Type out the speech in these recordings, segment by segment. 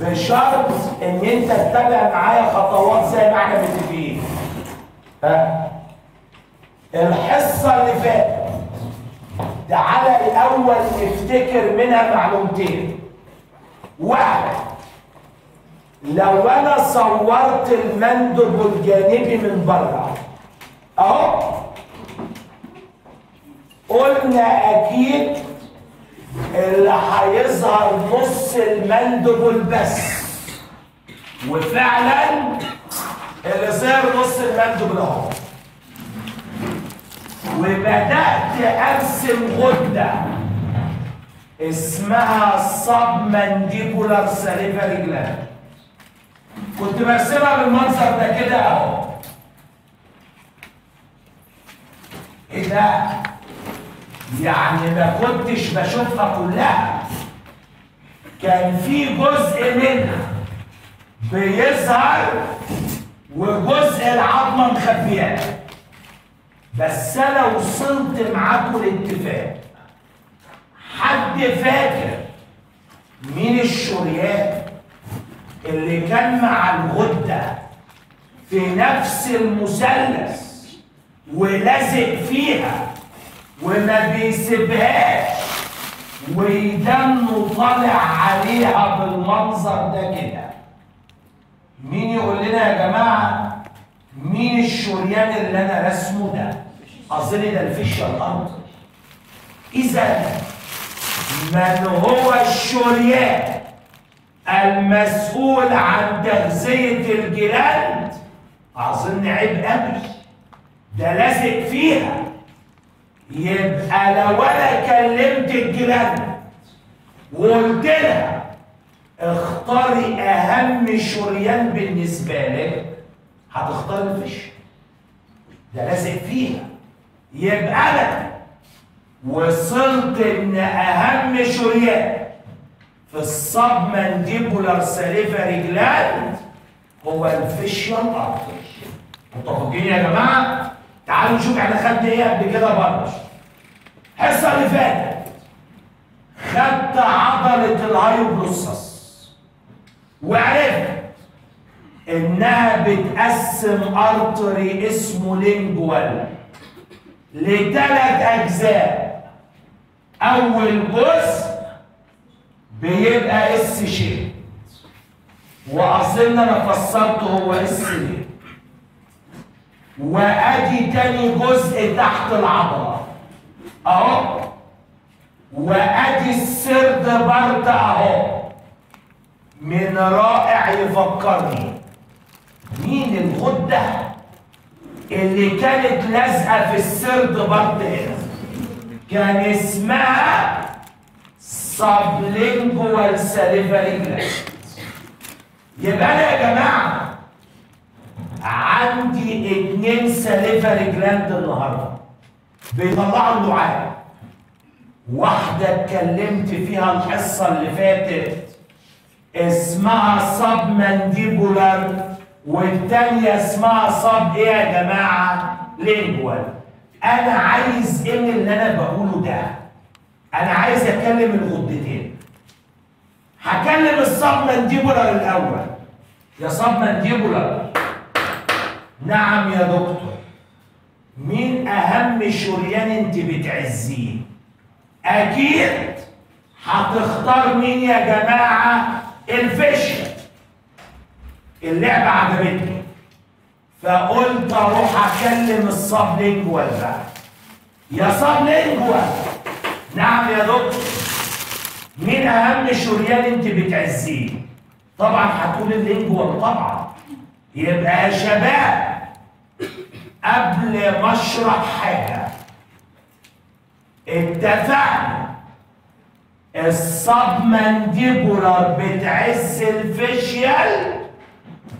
بشرط إن أنت تتابع معايا خطوات زي ما إحنا متفقين. ها؟ الحصة اللي فاتت. تعالى الأول نفتكر منها معلومتين. واحد لو أنا صورت المندب الجانبي من بره أهو. قلنا أكيد اللي هيظهر نص ال mandible بس وفعلا اللي ظهر نص المندب ده. اهو وبدأت أرسم غدة اسمها submandibular salivary gland كنت برسمها بالمنظر ده كده أهو. إيه ده؟ يعني ما كنتش بشوفها كلها. كان في جزء منها بيظهر وجزء العظمة مخبياه. بس أنا وصلت معاكم لاتفاق. حد فاكر مين الشريان اللي كان مع الغدة في نفس المثلث ولازق فيها وما بيسيبهاش ويدنه طالع عليها بالمنظر ده كده. مين يقول لنا يا جماعة مين الشريان اللي أنا رسمه ده؟ أظن ده الفيش الأرض. إذا من هو الشريان المسؤول عن تغذية الجلاند أظن عيب قوي ده لازق فيها. يبقى لو أنا كلمت الجيران. وقلت لها اختاري أهم شريان بالنسبة لك. هتختار الفش ده لازق فيها. يبقى أنا وصلت إن أهم شريان في ال submandibular salivary gland هو ال facial artery متفقين يا جماعة؟ تعالوا نشوف إحنا خدنا إيه قبل كده برضه الحصة اللي فاتت. خدت عضلة ال hyoglossus. وعرفت إنها بتقسم artery اسمه lingual لثلاث أجزاء. أول جزء بيبقى S shape واظن أنا فسرته هو S ليه وادي تاني جزء تحت العضله أهو. وادي ال third part أهو. من رائع يفكرني. مين الغدة اللي كانت لازقة في ال third part هنا؟ كان اسمها sublingual salivary gland يبقى أنا يا جماعة عندي اتنين salivary gland النهارده. بيطلعوا اللعاب واحدة اتكلمت فيها الحصة اللي فاتت. اسمها submandibular والتانية اسمها sub إيه يا جماعة؟ lingual. أنا عايز من اللي أنا بقوله ده؟ أنا عايز اتكلم الغدتين. هكلم ال submandibular الأول. يا submandibular نعم يا دكتور. مين أهم شريان أنت بتغذيه. أكيد هتختار مين يا جماعة؟ ال facial اللعبة عجبتني. فقلت أروح أكلم ال sublingual بقى. يا sublingual. نعم يا دكتور. مين أهم شريان أنت بتغذيه؟ طبعا هتقول ال lingual طبعا. يبقى يا شباب قبل ما اشرح حاجة اتفقنا؟ mandibular بتغذي ال facial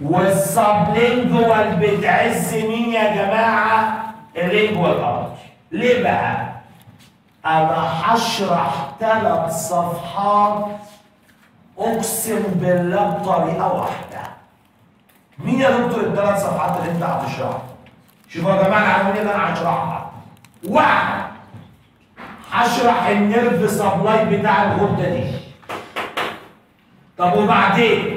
وال sublingual بتغذي مين يا جماعة؟ ال lingual ليه بقى؟ أنا هشرح ثلاث صفحات أقسم بالله بطريقة واحدة. مين يا دكتور الثلاث صفحات اللي أنت هتشرحها شوفوا يا جماعة العناوين اللي أنا هشرحها. واحد هشرح ال nerve supply بتاع الغده دي. طب وبعدين؟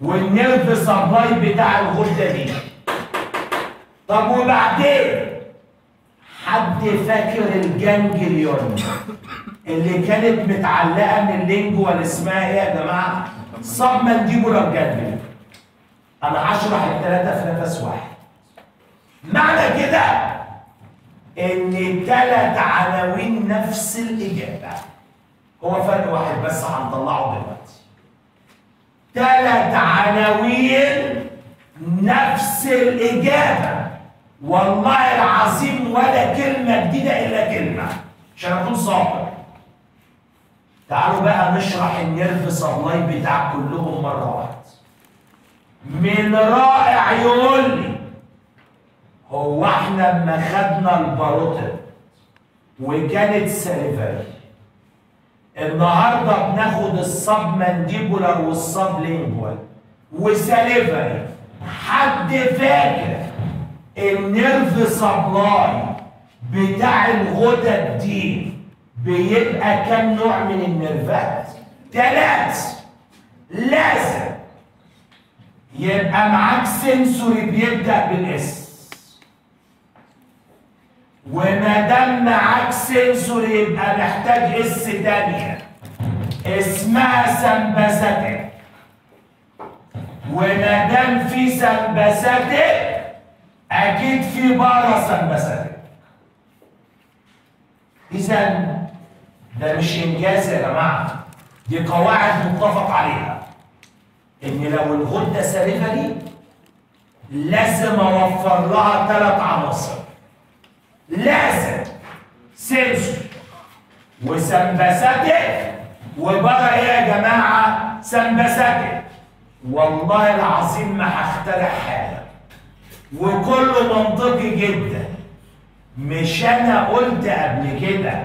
وال nerve supply بتاع الغده دي. طب وبعدين؟ حد فاكر ال ganglion اللي كانت متعلقة من ال lingual اسمها إيه يا جماعة؟ submandibular ganglion أنا هشرح الثلاثه في نفس واحد معنى كده إن الثلاث عناوين نفس الإجابة. هو فرق واحد بس هنطلعه دلوقتي. ثلاث عناوين نفس الإجابة. والله العظيم ولا كلمة جديدة إلا كلمة. عشان أكون صادق تعالوا بقى نشرح ال nerve supply بتاع كلهم مرة واحدة. مين رائع يقول لي هو إحنا لما خدنا ال parotid وكانت salivary النهارده بناخد ال submandibular وال sublingual. و salivary حد فاكر ال nerve supply بتاع الغدد دي بيبقى كام نوع من النيرفات؟ ثلاث لازم يبقى معاك sensory بيبدأ بال S. وما دام معاك sensory يبقى محتاج S تانية. اسمها sympathetic وما دام في sympathetic أكيد في parasympathetic إذا ده مش إنجاز يا جماعة دي قواعد متفق عليها. إن لو الغدة salivary لازم أوفر لها ثلاث عناصر. لازم. sensory و sympathetic و para إيه يا جماعة sympathetic والله العظيم ما هخترع حاجة. وكله منطقي جدا. مش أنا قلت قبل كده.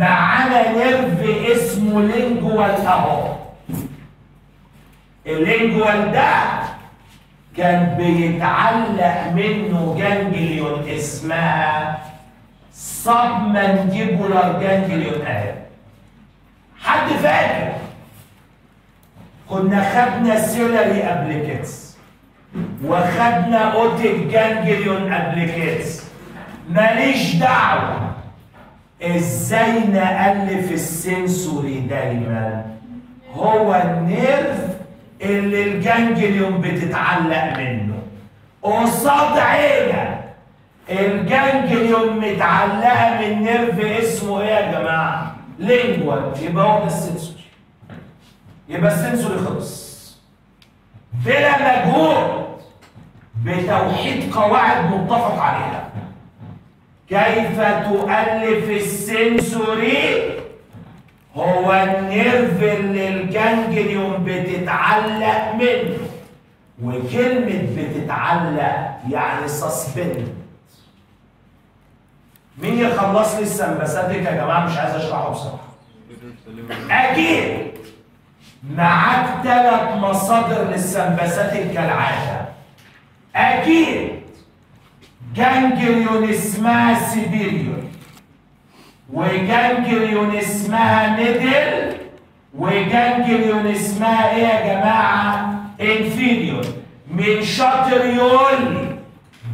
معانا nerve اسمه lingual أهو. ال lingual ده كان بيتعلق منه ganglion اسمها submandibular ganglion اهي حد فاكر؟ كنا خدنا ciliary قبل كده وخدنا otic ganglion قبل كده ماليش دعوة. إزاي نألف ال sensory دايما؟ هو ال nerve اللي ال ganglion بتتعلق منه. قصاد عينك. ال ganglion متعلقة من nerve اسمه إيه يا جماعة؟ lingual يبقى هو ده ال sensory يبقى ال sensory خلص بلا مجهود. بتوحيد قواعد متفق عليها. كيف تؤلف ال sensory هو ال nerve اللي ال ganglion بتتعلق منه. وكلمة بتتعلق يعني suspend مين يخلص لي ال sympathetic يا جماعة مش عايز أشرحه بصراحة. أكيد. معاك ثلاث مصادر لل sympathetic كالعادة. أكيد. ganglion اسمها superior. و ganglion اسمها middle و ganglion اسمها إيه يا جماعة؟ inferior مين شاطر يقول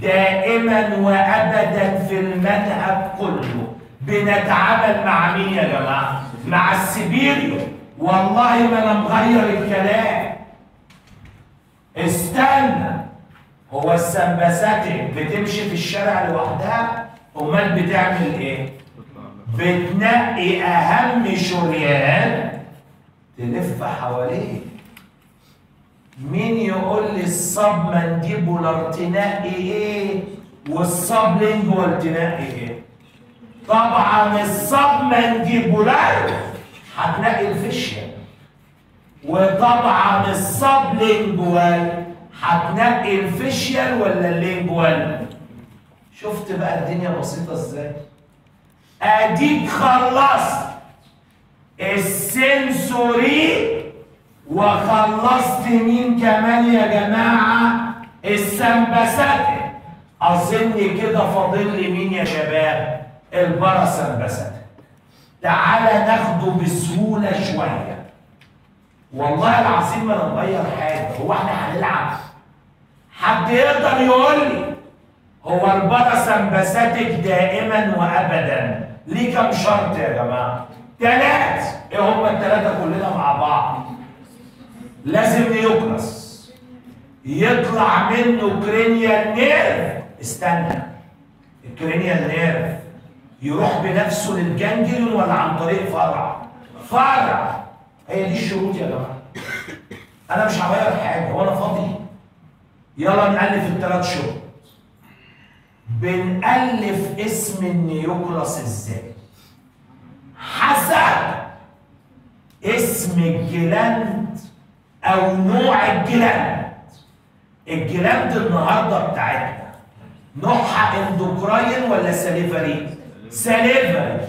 دائما وابدا في المنهج كله بنتعامل مع مين يا جماعة؟ مع ال superior والله ما أنا مغير الكلام. استنى. هو ال sympathetic بتمشي في الشارع لوحدها؟ أمال بتعمل إيه؟ بتنقي أهم شريان؟ تلف حواليه. مين يقول لي ال submandibular تنقي إيه؟ وال sublingual تنقي إيه؟ طبعا ال submandibular هتنقي ال facial وطبعا ال sublingual هتنقي ال facial ولا ال lingual شفت بقى الدنيا بسيطة إزاي؟ اديك خلصت ال sensory وخلصت مين كمان يا جماعة؟ ال sympathetic اظن كده فاضل لي مين يا شباب؟ ال parasympathetic تعالى ناخده بسهولة شوية. والله العظيم ما أنا مغير حاجة. هو إحنا هنلعب؟ حد يقدر يقول لي هو ال parasympathetic دائما وابدا. ليه كم شرط يا جماعة؟ ثلاث إيه هم الثلاثه كلنا مع بعض؟ لازم nucleus يطلع منه cranial nerve. استنى. ال cranial nerve يروح بنفسه لل ganglion ولا عن طريق فرع؟ فرع. هي دي الشروط يا جماعة. أنا مش هغير حاجة وأنا فاضي. يلا نألف الثلاث شروط. بنألف اسم ال nucleus إزاي حسب اسم ال gland أو نوع ال gland ال gland النهارده بتاعتنا. نوعها endocrine ولا salivary salivary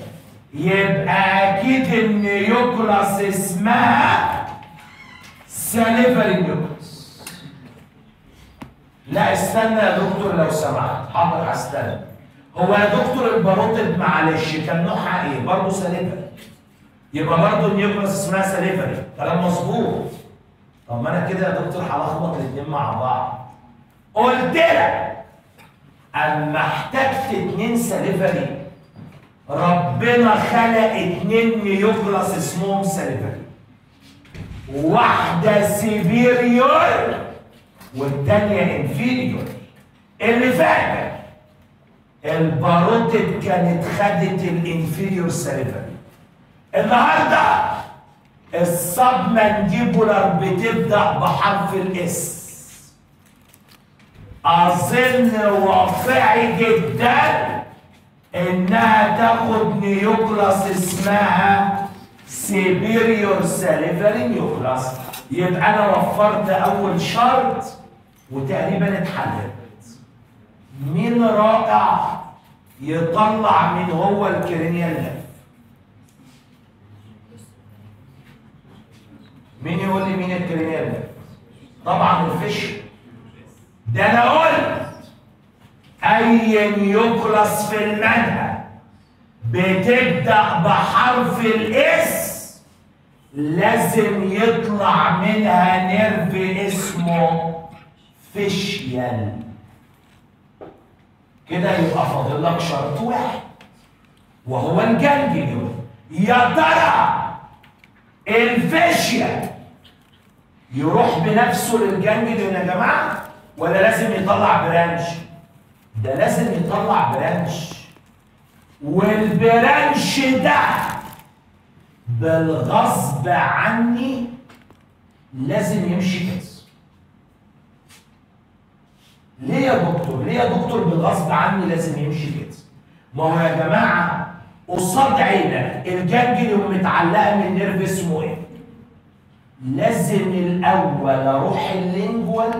يبقى أكيد ال nucleus اسمها salivary nucleus لا استنى يا دكتور لو سمحت. حاضر هستنى. هو يا دكتور ال parotid معلش كان نوعها إيه؟ برضه salivary يبقى برضه ال nucleus اسمها salivary كلام مظبوط. طب ما أنا كده يا دكتور هلخبط الاثنين مع بعض. قلت لك أما احتجت اتنين salivary ربنا خلق اتنين nucleus اسمهم salivary واحدة superior والتانية inferior اللي فاكر؟ ال parotid كانت خدت ال inferior salivary النهارده ال submandibular بتبدأ بحرف ال S. أظن واقعي جدا إنها تاخد nucleus اسمها superior salivary nucleus. يبقى أنا وفرت أول شرط وتقريبا اتحلت مين رائع يطلع من هو ال cranial nerve مين يقول لي مين ال cranial nerve طبعا ال facial. ده أنا قلت اي nucleus في المنهج. بتبدأ بحرف ال S. لازم يطلع منها nerve اسمه facial كده يبقى فاضل لك شرط واحد وهو ال ganglion يا ترى ال facial يروح بنفسه لل ganglion يا جماعة ولا لازم يطلع branch؟ ده لازم يطلع branch. وال branch ده بالغصب عني لازم يمشي كده. ليه يا دكتور؟ ليه يا دكتور بالغصب عني لازم يمشي كده؟ ما هو يا جماعة قصاد عينك ال ganglion متعلقة من nerve اسمه إيه؟ لازم الأول أروح ال lingual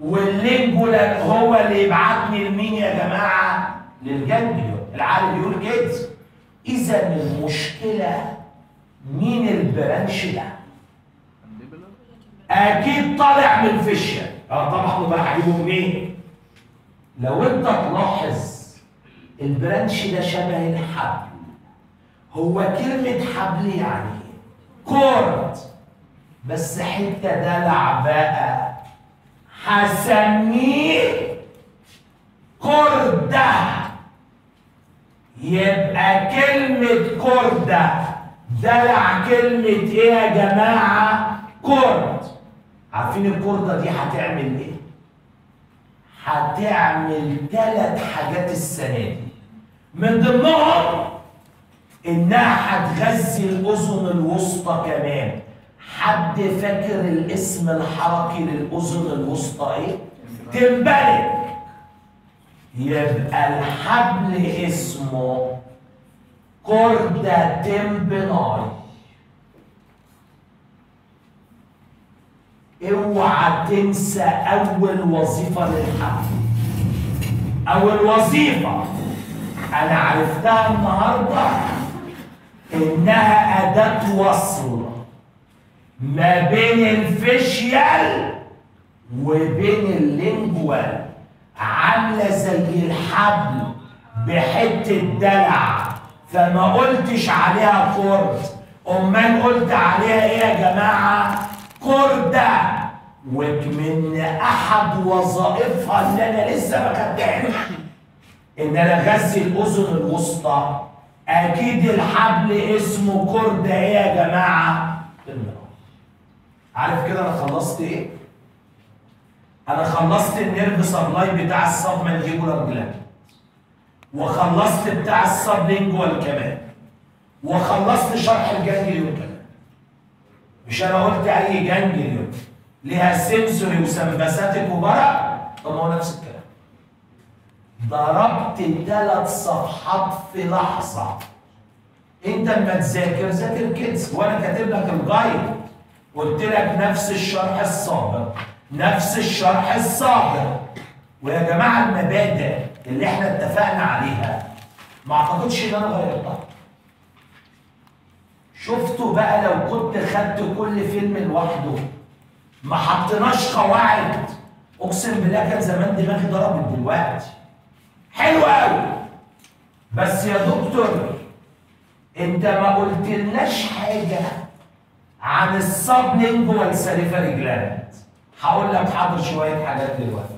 وال lingual هو اللي يبعتني لمين يا جماعة؟ لل ganglion العالم بيقول كده إذا المشكلة مين ال branch ده؟ أكيد طالع من ال facial آه طبعا. بقى هجيبه منين لو انت تلاحظ البرانش ده شبه الحبل. هو كلمة حبل يعني كورد. بس حتة دلع بقى. هسميه كردة. يبقى كلمة كردة. دلع كلمة إيه يا جماعة؟ كرد. عارفين الكردة دي هتعمل إيه؟ هتعمل ثلاث حاجات السنة دي. من ضمنهم إنها هتغذي الأذن الوسطى كمان. حد فاكر الاسم الحركي للأذن الوسطى إيه؟ تمبلك يبقى الحبل اسمه كوردا تمبناي اوعى تنسى أول وظيفة للحبل أول وظيفة أنا عرفتها النهارده إنها أداة وصل ما بين ال facial وبين ال lingual. عاملة زي الحبل بحتة دلع. فما قلتش عليها cord. أمال قلت عليها إيه يا جماعة؟ ومن أحد وظائفها اللي أنا لسه ما خدتهاش إن أنا اغذي الأذن الوسطى أكيد الحبل اسمه chorda إيه يا جماعة؟ المراس عارف كده أنا خلصت إيه؟ أنا خلصت ال nerve supply بتاع ال submandibular gland وخلصت بتاع ال sublingual كمان وخلصت شرح ال ganglion كمان. مش أنا قلت أي ganglion ليها sensory و sympathetic و para طب ما هو نفس الكلام. ضربت ثلاث صفحات في لحظة. انت لما تذاكر ذاكر كده وأنا كاتب لك ال guide قلت لك نفس الشرح السابق نفس الشرح السابق ويا جماعة المبادئ اللي إحنا اتفقنا عليها ما اعتقدش ان أنا غيرتها. شفتوا بقى لو كنت خدت كل فيلم لوحده؟ ما حطيناش قواعد. أقسم بالله كان زمان دماغي ضربت دلوقتي. حلو قوي بس يا دكتور أنت ما قلتلناش حاجة عن ال sublingual salivary gland هقول لك حاضر شوية حاجات دلوقتي.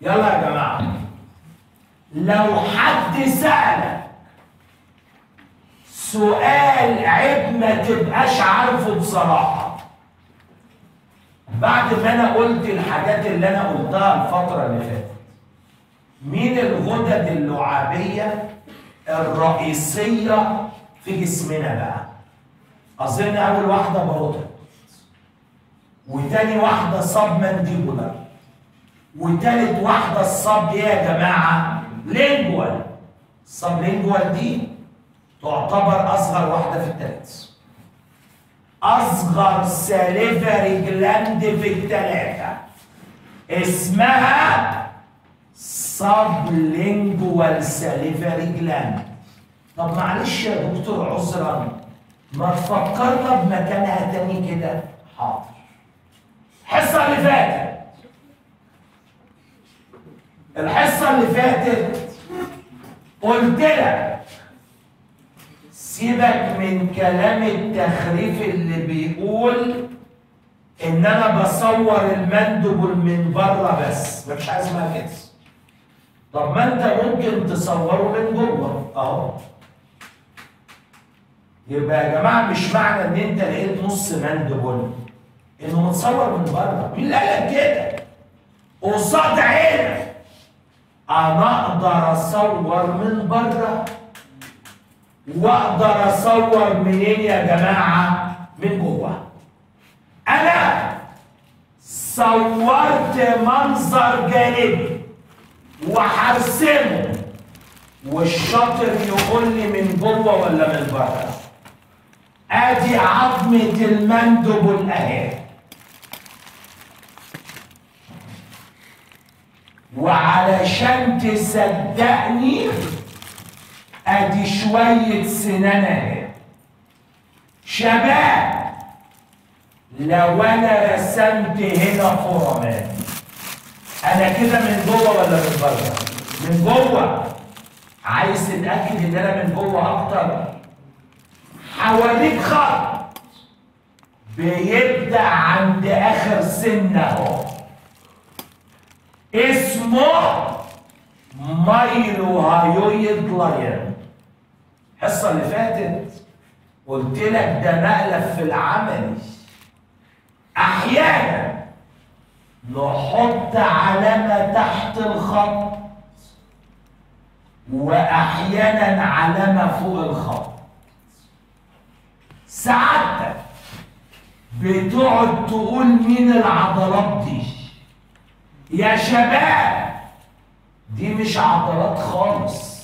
يلا يا جماعة. لو حد سألك سؤال عيب ما تبقاش عارفه بصراحة. بعد ما أنا قلت الحاجات اللي أنا قلتها الفترة اللي فاتت. مين الغدد اللعابية الرئيسية في جسمنا بقى؟ أظن أول واحدة parotid وتاني واحدة submandibular وتالت واحدة ال sub إيه يا جماعة؟ lingual. ال sublingual دي تعتبر أصغر واحدة في الثلاث أصغر salivary gland في الثلاثه اسمها sublingual salivary gland طب معلش يا دكتور عذرا ما تفكرنا بمكانها تاني كده. حاضر. الحصة اللي فاتت. الحصة اللي فاتت قلت لك سيبك من كلام التخريف اللي بيقول ان أنا بصور المندبل من بره بس. مفيش حاجة اسمها كده. طب ما أنت ممكن تصوره من جوه. أهو. يبقى يا جماعة مش معنى إن أنت لقيت نص مندبل إنه متصور من بره مين اللي قال لك كده؟ قصاد عينك. أنا أقدر أصور من بره واقدر اصور منين يا جماعة؟ من جوه. أنا صورت منظر جانبي وهرسمه والشاطر يقول لي من جوه ولا من بره؟ آدي عظمة المندبل اهي وعلشان تصدقني ادي شوية سنان اهي شباب لو أنا رسمت هنا فورمان أنا كده من جوه ولا من بره من جوه عايز تتاكد ان أنا من جوه أكتر حواليك خط بيبدا عند اخر سن اهو اسمه mylohyoid line الحصة اللي فاتت قلت لك ده مقلب في العمل. أحيانا نحط علامة تحت الخط وأحيانا علامة فوق الخط. سعادتك بتقعد تقول مين العضلات دي؟ يا شباب دي مش عضلات خالص.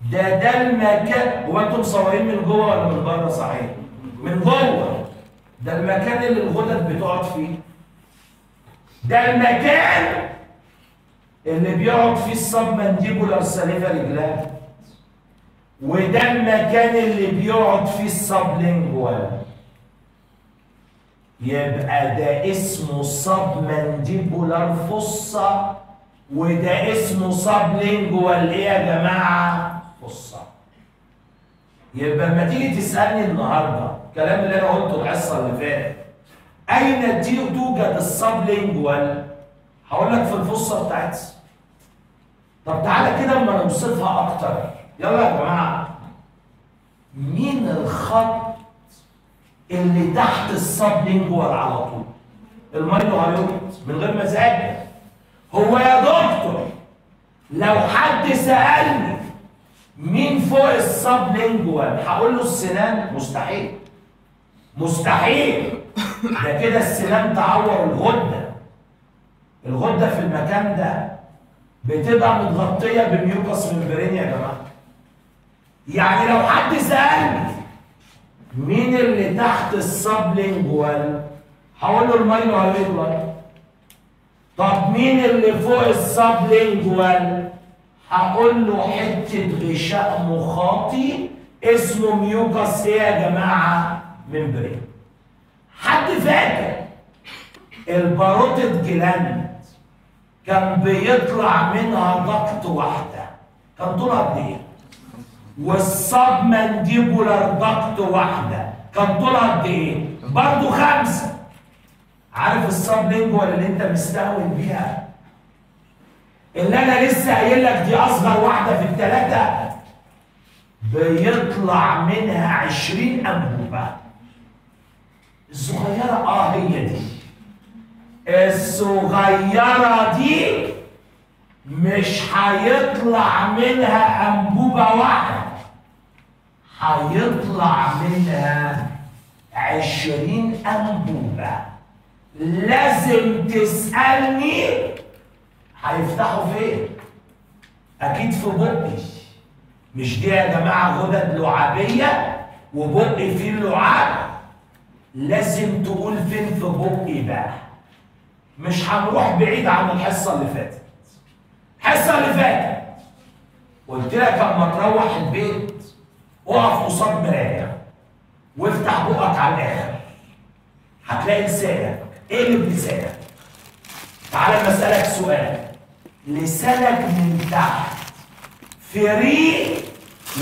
ده ده المكان هو أنتم مصورين من جوه ولا من بره؟ صحيح. من جوه. ده المكان اللي الغدد بتقعد فيه. ده المكان اللي بيقعد فيه ال submandibular salivary gland وده المكان اللي بيقعد فيه ال sublingual يبقى ده اسمه submandibular fossa وده اسمه sublingual إيه يا جماعة؟ fossa يبقى لما تيجي تسألني النهاردة الكلام اللي أنا قلته الحصة اللي فاتت أين توجد ال sublingual هقول لك في ال fossa بتاعتها طب تعالى كده أما نوصفها أكتر. يلا يا جماعة. مين الخط اللي تحت ال sublingual على طول؟ ال mylohyoid من غير مزاج هو يا دكتور لو حد سألني مين فوق ال sublingual هقول له السنان. مستحيل. مستحيل. ده كده السنان تعور الغدة. الغدة في المكان ده بتبقى متغطية ب mucous membrane يا جماعة. يعني لو حد سالني مين اللي تحت ال sublingual هقول له ال mylohyoid طب مين اللي فوق ال sublingual هقول له حتة غشاء مخاطي اسمه mucous إيه يا جماعة membrane حد فاكر؟ ال parotid gland كان بيطلع منها duct واحدة. كان طولها قد إيه؟ وال submandibular duct واحدة. كان طولها قد إيه؟ برضه خمسة. عارف ال sublingual اللي انت مستهون بيها؟ اللي أنا لسه قايل لك دي أصغر واحدة في الثلاثه بيطلع منها عشرين أنبوبة. الصغيرة آه هي دي. الصغيرة دي مش هيطلع منها أنبوبة واحدة. هيطلع منها عشرين أنبوبة. لازم تسألني هيفتحوا فين؟ أكيد في بقي. مش دي يا جماعة غدد لعابيه وبقي فيه اللعاب لازم تقول فين في بقي بقى. مش هنروح بعيد عن الحصة اللي فاتت. الحصة اللي فاتت. قلت لك أما تروح البيت اقف قصاد مراية وافتح بقك على الآخر. هتلاقي لسانك. اقلب لسانك. تعالى أسألك سؤال. لسانك من تحت. free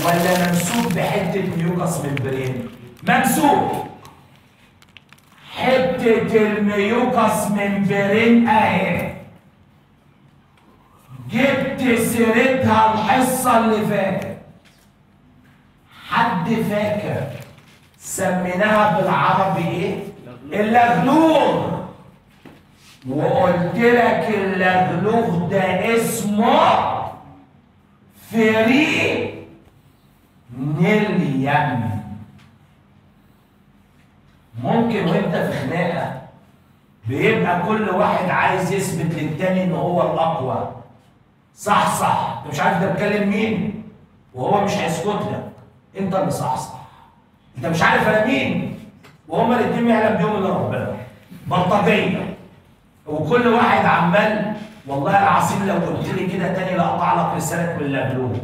ولا ممسوك بحتة mucous membrane ممسوك حتة ال mucous membrane أهي. جبت سيرتها الحصة اللي فاتت. حد فاكر سميناها بالعربي إيه؟ اللغلوغ. وقلت لك اللغلوغ ده اسمه fre نيليم ممكن وانت في خناقة بيبقى كل واحد عايز يثبت للتاني إن هو الأقوى. صح صح. أنت مش عارف ده بتكلم مين؟ وهو مش هيسكت لك. أنت اللي صح صح. أنت مش عارف أنا مين؟ وهما الاثنين يعلم بيهم الا ربنا. بلطجيه وكل واحد عمال والله العظيم لو قلت لي كده تاني لاقطع لك لسانك من اللبلوب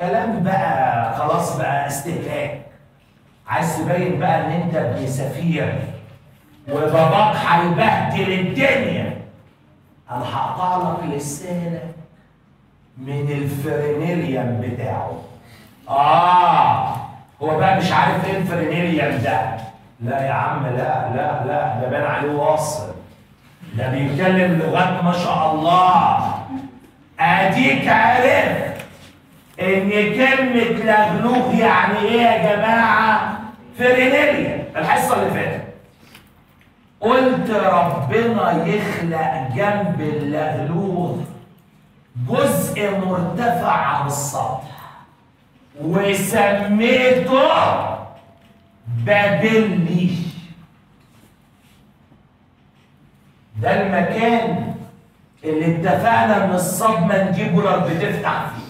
كلام بقى خلاص بقى استهلاك. عايز تبين بقى إن أنت ابن سفير. وباباك هيبهدل الدنيا. أنا هقطع لك لسانك من ال frenulum بتاعه. آه هو بقى مش عارف إيه ال frenulum ده. لا يا عم لا لا لا ده بان عليه واصل. ده بيتكلم لغات ما شاء الله. أديك عرفت إن كلمة لغلوغ يعني إيه يا جماعة؟ فرينيليا الحصة اللي فاتت. قلت ربنا يخلق جنب اللغلوغ جزء مرتفع عن السطح. وسميته بابلي ده المكان اللي اتفقنا إن ال submandibular بتفتح فيه.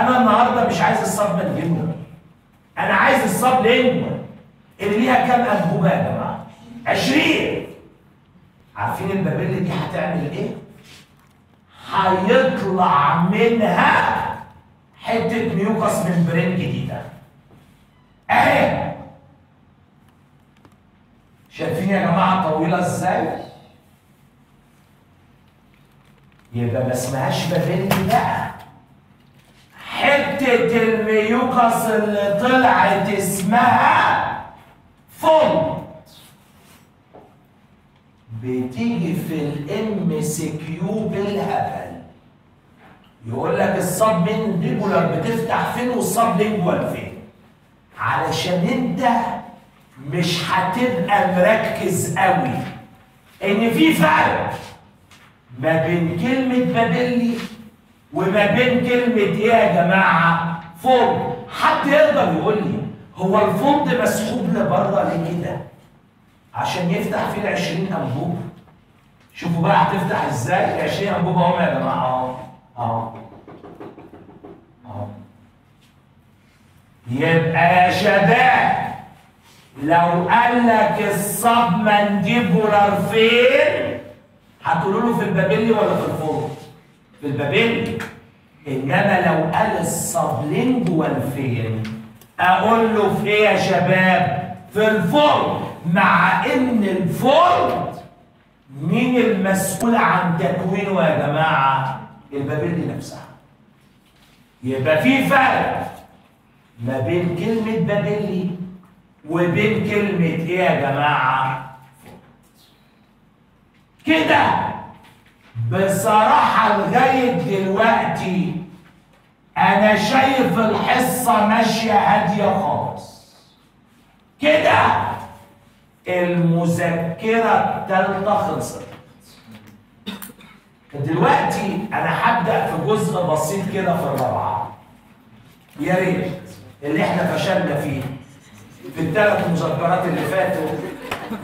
أنا النهارده مش عايز ال submandibular أنا عايز ال sublingual اللي ليها كام أنبوبة يا جماعة؟ 20 عارفين ال papilla دي هتعمل إيه؟ هيطلع منها حتة mucous membrane جديدة. أهي. شايفين يا جماعة طويلة إزاي؟ يبقى ما اسمهاش papilla بقى. حتة ال mucous اللي طلعت اسمها fold بتيجي في ال MCQ بالهبل. يقول لك ال submandibular بتفتح فين وال sublingual فين؟ علشان انت مش هتبقى مركز قوي. ان في فرق ما بين كلمة بابلي وما بين كلمة إيه يا جماعة فولد حد يقدر يقول لي هو الفولد مسحوب لبره ليه كده؟ عشان يفتح فيه ال 20 أنبوب. شوفوا بقى هتفتح إزاي؟ ال 20 أنبوب أهو يا جماعة. أهو. أهو. يبقى يا شباب لو قال لك ال submandibular فين هتقولوا له في ال papilla ولا في ال fold في ال papilla إنما لو قال ال sublingual فين أقول له في إيه يا شباب في ال fold مع إن ال fold مين المسؤول عن تكوينه يا جماعة؟ البابلي نفسها. يبقى في فرق ما بين كلمة بابلي وبين كلمة إيه يا جماعة؟ كده. بصراحة لغاية دلوقتي أنا شايف الحصة ماشية هادية خالص. كده. المذكرة التالتة خلصت. دلوقتي أنا هبدأ في جزء بسيط كده في الرابعة. يا ريت اللي إحنا فشلنا فيه في الثلاث مذكرات اللي فاتوا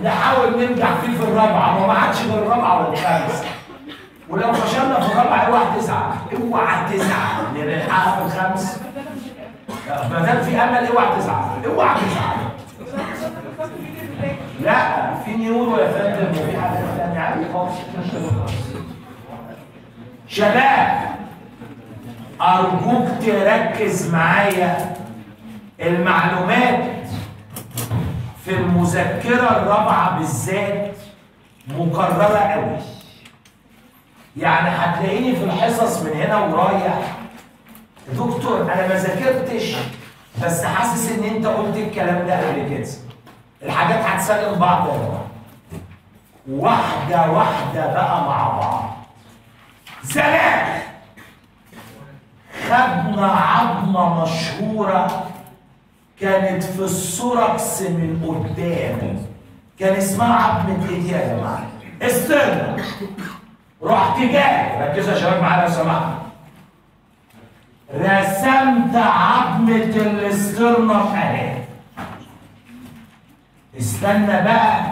نحاول ننجح فيه في الرابعة ما عادش غير والخامسة ولو فشلنا في الرابعة اوعى تزعل اوعى تزعل نلحقها في الخمس ما دام في أمل اوعى تزعل اوعى تزعل لا في نيورو يا فندم وفي حاجات ثانية عادي خالص شباب أرجوك تركز معايا. المعلومات في المذكرة الرابعة بالذات مكررة قوي. يعني هتلاقيني في الحصص من هنا ورايح. دكتور أنا ما ذاكرتش بس حاسس إن أنت قلت الكلام ده قبل كده. الحاجات هتسلم بعض واحدة واحدة بقى مع بعض. زمان خدنا عظمة مشهورة كانت في السوركس من قدام كان اسمها عظمه إيه دي يا جماعة؟ استرنا رحت جاي ركزوا يا شباب معايا لو سمحتوا رسمت عظمة ال sternum اهي استنى بقى.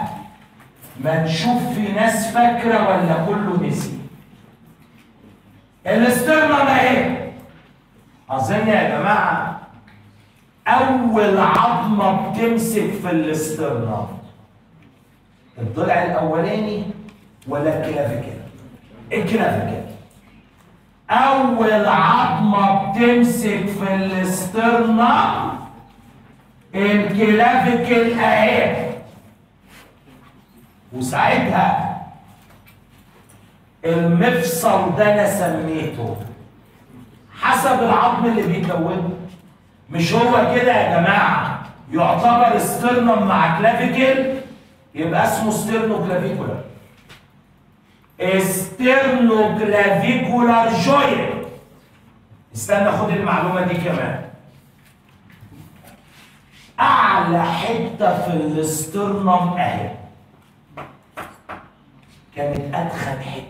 ما نشوف في ناس فاكرة ولا كله نسي. ال sternum اهي أظن يا جماعة أول عظمة بتمسك في ال sternum الضلع الأولاني ولا ال clavicle ال clavicle أول عظمة بتمسك في ال sternum ال clavicle أهي. وساعتها المفصل ده أنا سميته. حسب العظم اللي بيكونه مش هو كده يا جماعة؟ يعتبر sternum مع clavicle يبقى اسمه sternoclavicular sternoclavicular joint استنى خد المعلومة دي كمان. أعلى حتة في ال sternum أهي. كانت اتخن حتة.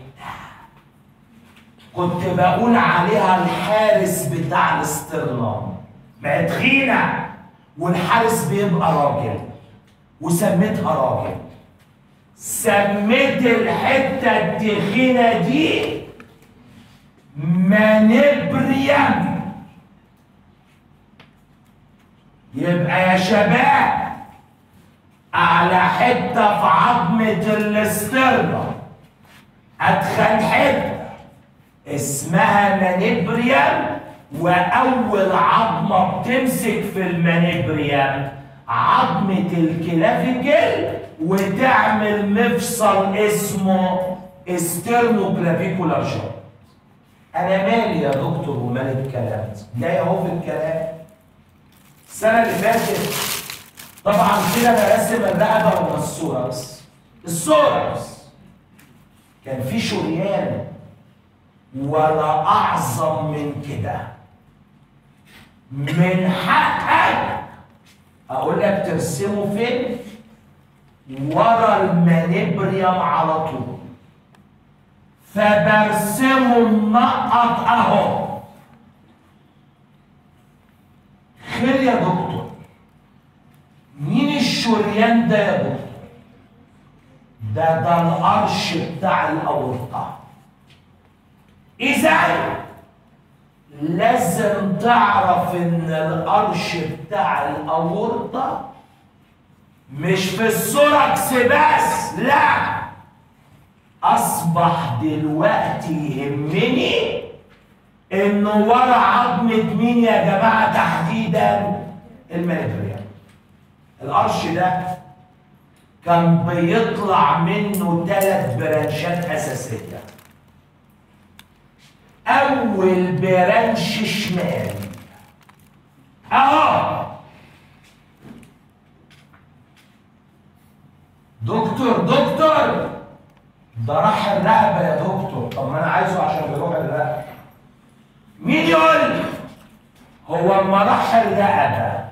كنت بقول عليها الحارس بتاع ال sternum ما تخينه والحارس بيبقى راجل وسميتها راجل سميت الحتة التخينه دي manubrium يبقى يا شباب أعلى حتة في عظمه ال sternum أتخن حتة اسمها manubrium وأول عظمه بتمسك في ال manubrium عظمه ال clavicle وتعمل مفصل اسمه sternoclavicular joint أنا مالي يا دكتور ومال الكلام؟ جاي اهو في الكلام. السنة اللي فاتت طبعا كده برسم الرقبة ولا ال thorax ال thorax كان في شريان ولا أعظم من كده. من حقك. أقول لك ترسمه فين؟ ورا المانيبريم على طول. فبرسمه منقط أهو. خير يا دكتور. مين الشريان ده يا دكتور؟ ده ده ال arch بتاع الأورطة. إذا لازم تعرف إن ال arch بتاع الأورطة مش في ال thorax بس لا. أصبح دلوقتي يهمني انه ورا عظمه مين يا جماعة تحديدا ال manubrium القرش ده كان بيطلع منه ثلاث برانشات أساسية. أول برانش شمال. أهو. دكتور دكتور. ده راح الرقبه يا دكتور. طب ما أنا عايزه عشان بيروح الرقبه مين يقول؟ لي هو اما راح الرقبه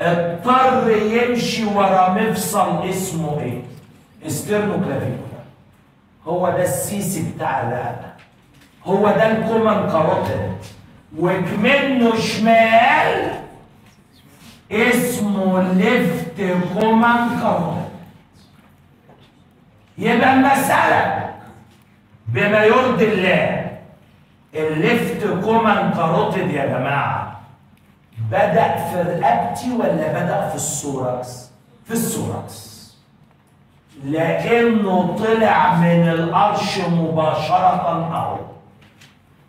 اضطر يمشي ورا مفصل اسمه إيه؟ sternoclavicular. هو ده السيسي بتاع الرقبه هو ده ال common carotid. وكمنه شمال اسمه left common carotid. يبقى المسألة بما يرضي الله ال left common carotid يا جماعة بدأ في رقبتي ولا بدأ في ال thorax؟ في ال thorax. لأنه طلع من ال arch مباشرة أهو.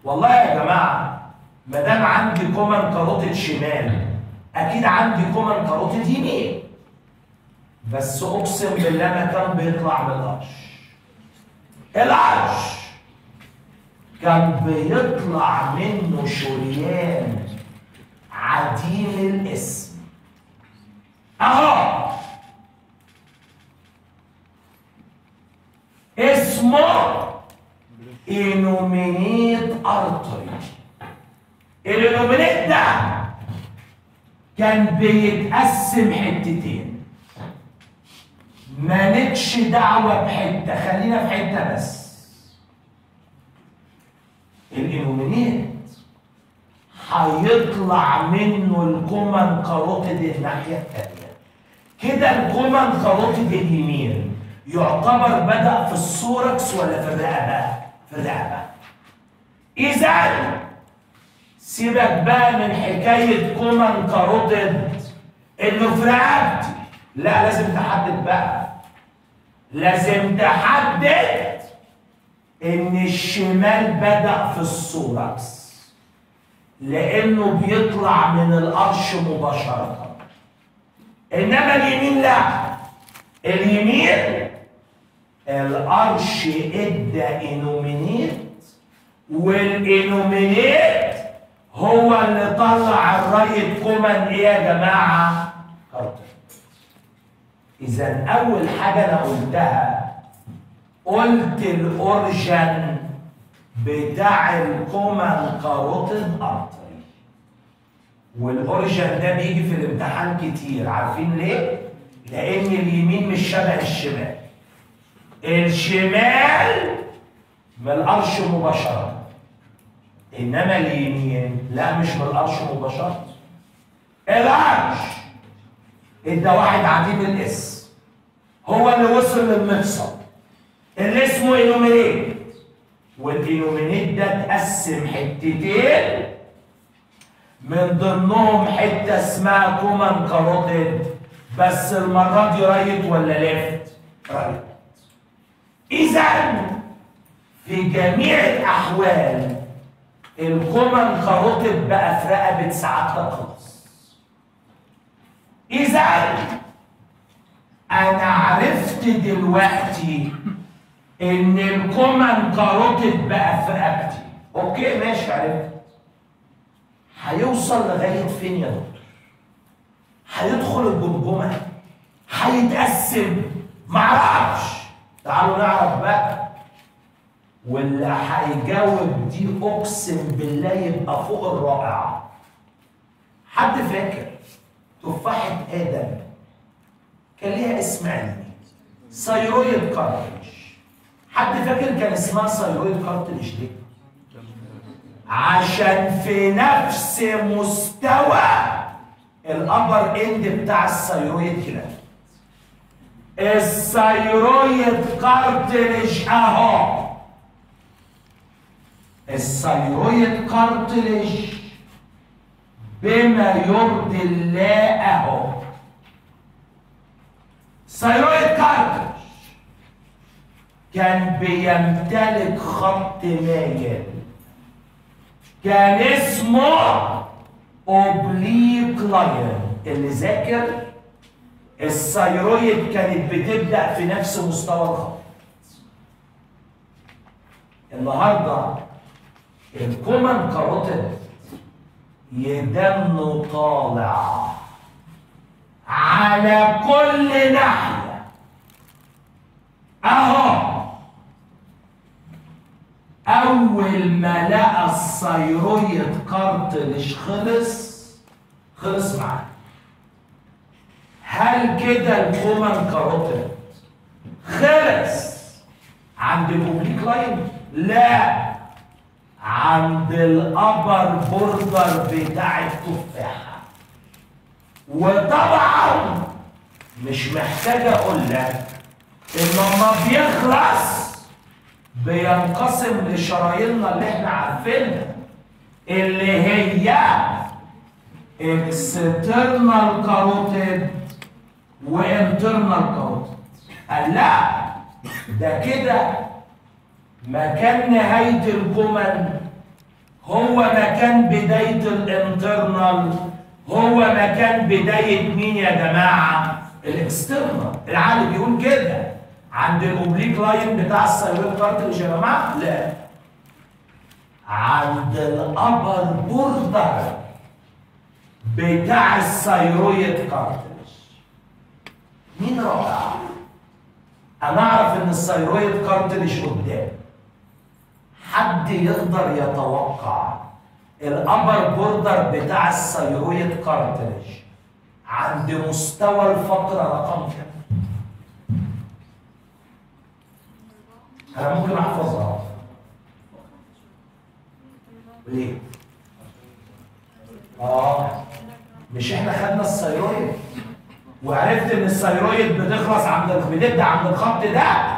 والله يا جماعة ما دام عندي common carotid شمال أكيد عندي common carotid يمين. بس أقسم بالله ما كان بيطلع من ال arch. ال arch كان بيطلع منه شريان عديم الاسم اهو اسمه innominate artery ال innominate ده كان بيتقسم حتتين. مالكش دعوة بحتة. خلينا في حتة بس. ال innominate هيطلع منه ال common carotid الناحية التانية. كده ال common carotid اليمين. يعتبر بدأ في ال thorax ولا في الرقبة؟ في الرقبة. إذا سيبك بقى من حكاية common carotid إنه في رقبتي. لا لازم تحدد بقى. لازم تحدد إن الشمال بدأ في ال thorax. لأنه بيطلع من ال arch مباشرة. إنما اليمين لا. اليمين ال arch إدى innominate وال innominate هو اللي طلع ال right common إيه يا جماعة؟ carotid إذا أول حاجة أنا قلتها قلت ال origin بتاع ال common carotid artery وال origin ده بيجي في الامتحان كتير عارفين ليه؟ لأن اليمين مش شبه الشمال الشمال من ال arch مباشرة إنما اليمين لا مش من ال arch مباشرة. ال arch ادى واحد عديم الاسم. هو اللي وصل للمفصل. اللي اسمه innominate. وال innominate ده اتقسم حتتين. من ضمنهم حتة اسمها common carotid. بس المرة دي right ولا left؟ right. اذا في جميع الأحوال ال common carotid بقى في رقبه سعادتك خلاص إذا أنا عرفت دلوقتي إن ال common carotid بقى في رقبتي، okay ماشي عرفت. هيوصل لغاية فين يا دكتور؟ هيدخل الجمجمة؟ هيتقسم؟ معرفش. تعالوا نعرف بقى واللي هيجاوب دي أقسم بالله يبقى فوق الرائع. حد فاكر تفاحة آدم؟ كان ليها اسم علمي. thyroid cartilage حد فاكر كان اسمها thyroid cartilage ليه؟ عشان في نفس مستوى الأبر إند بتاع الثيرويد جلاند الثيرويد كارتلج أهو. الثيرويد كارتلج بما يرضي الله. اهو thyroid cartilage كان بيمتلك خط مايل. كان اسمه oblique line اللي ذاكر؟ ال thyroid كانت بتبدأ في نفس مستوى الخط. النهارده ال common carotid يدنه طالع على كل ناحية. أهو. أول ما لقى ال thyroid cartilage خلص خلص معاه هل كده ال common carotid خلص. عند ال oblique line؟ لا. عند ال upper border بتاع التفاحة. وطبعا مش محتاج أقول لك إن لما بيخلص بينقسم لشراييننا اللي إحنا عارفينها اللي هي external carotid و internal carotid قال لا ده كده مكان نهاية الجمل. هو مكان بداية ال internal هو مكان بداية مين يا جماعة؟ ال external العقل بيقول كده. عند ال oblique line بتاع ال thyroid cartilage يا جماعة؟ لا. عند ال upper border بتاع ال thyroid cartilage مين رائع؟ أنا أعرف إن ال thyroid cartilage قدام. حد يقدر يتوقع ال upper border بتاع ال thyroid cartilage عند مستوى الفقرة رقم كام؟ أنا ممكن أحفظها ليه؟ آه مش إحنا خدنا الثيرويد وعرفت إن الثيرويد بتخلص عند بتبدأ عند الخط ده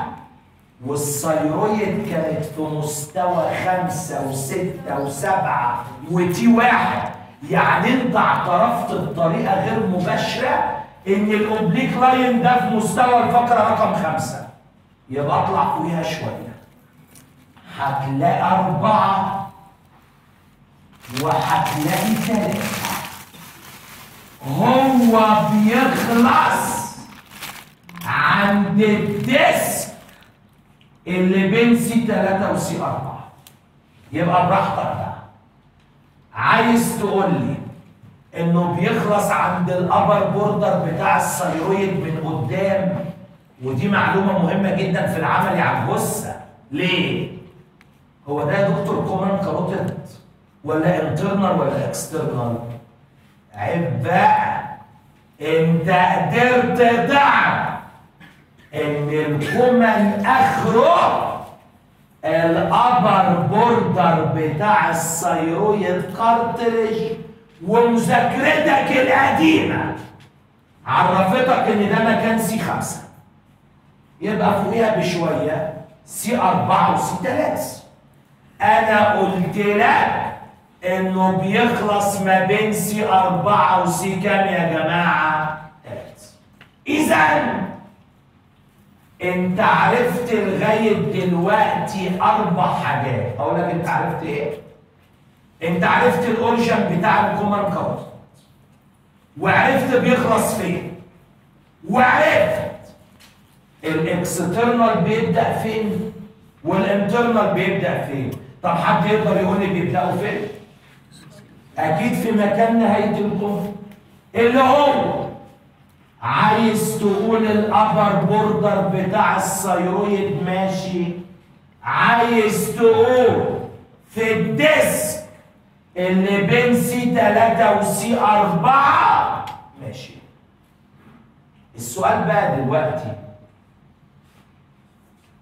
والثيرويد كانت في مستوى خمسة وستة وسبعة وتي واحد. يعني انت اعترفت بطريقة غير مباشرة إن ال oblique line ده في مستوى الفقرة رقم خمسة. يبقى اطلع فوقيها شوية. هتلاقي أربعة وهتلاقي ثلاثة هو بيخلص عند ال disc اللي بين C 3 و C 4 يبقى براحتك بقى. عايز تقول لي إنه بيخلص عند ال upper border بتاع ال thyroid من قدام؟ ودي معلومة مهمة جدا في العمل على الجثه ليه؟ هو ده يا دكتور common carotid ولا internal ولا external؟ عيب بقى انت قدرت تعرف ان ال common اخره ال upper border بتاع ال thyroid cartilage ومذاكرتك القديمه عرفتك ان ده مكان C خمسة يبقى فوقيها بشويه C أربعة و C تلاتة أنا قلت لك إنه بيخلص ما بين C أربعة و C كام يا جماعة؟ تلاتة إذا انت عرفت لغايه دلوقتي أربع حاجات. أقول لك انت عرفت إيه؟ انت عرفت ال origin بتاع ال common carotid. وعرفت بيخلص فين. وعرفت ال external بيبدأ فين وال internal بيبدأ فين. طب حد يقدر يقول لي بيبدأوا فين؟ أكيد في مكان نهاية ال common اللي هو عايز تقول ال upper border بتاع ال thyroid ماشي؟ عايز تقول في ال disc اللي بين C 3 و C 4 ماشي. السؤال بقى دلوقتي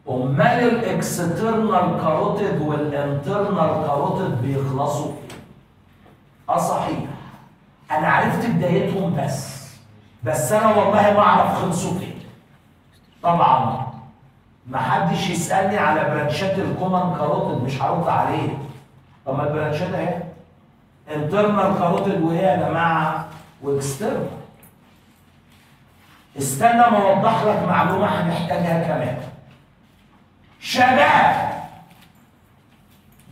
أمال ال external carotid وال internal carotid بيخلصوا فين؟ آه صحيح. أنا عرفت بدايتهم بس. بس أنا والله ما أعرف خلصوا فين طبعا ما حدش يسألني على branches ات ال common carotid مش هرد عليه. طب ما ال branches ات اهي internal carotid وايه يا جماعة و external استنى ما أوضح لك معلومة هنحتاجها كمان. شباب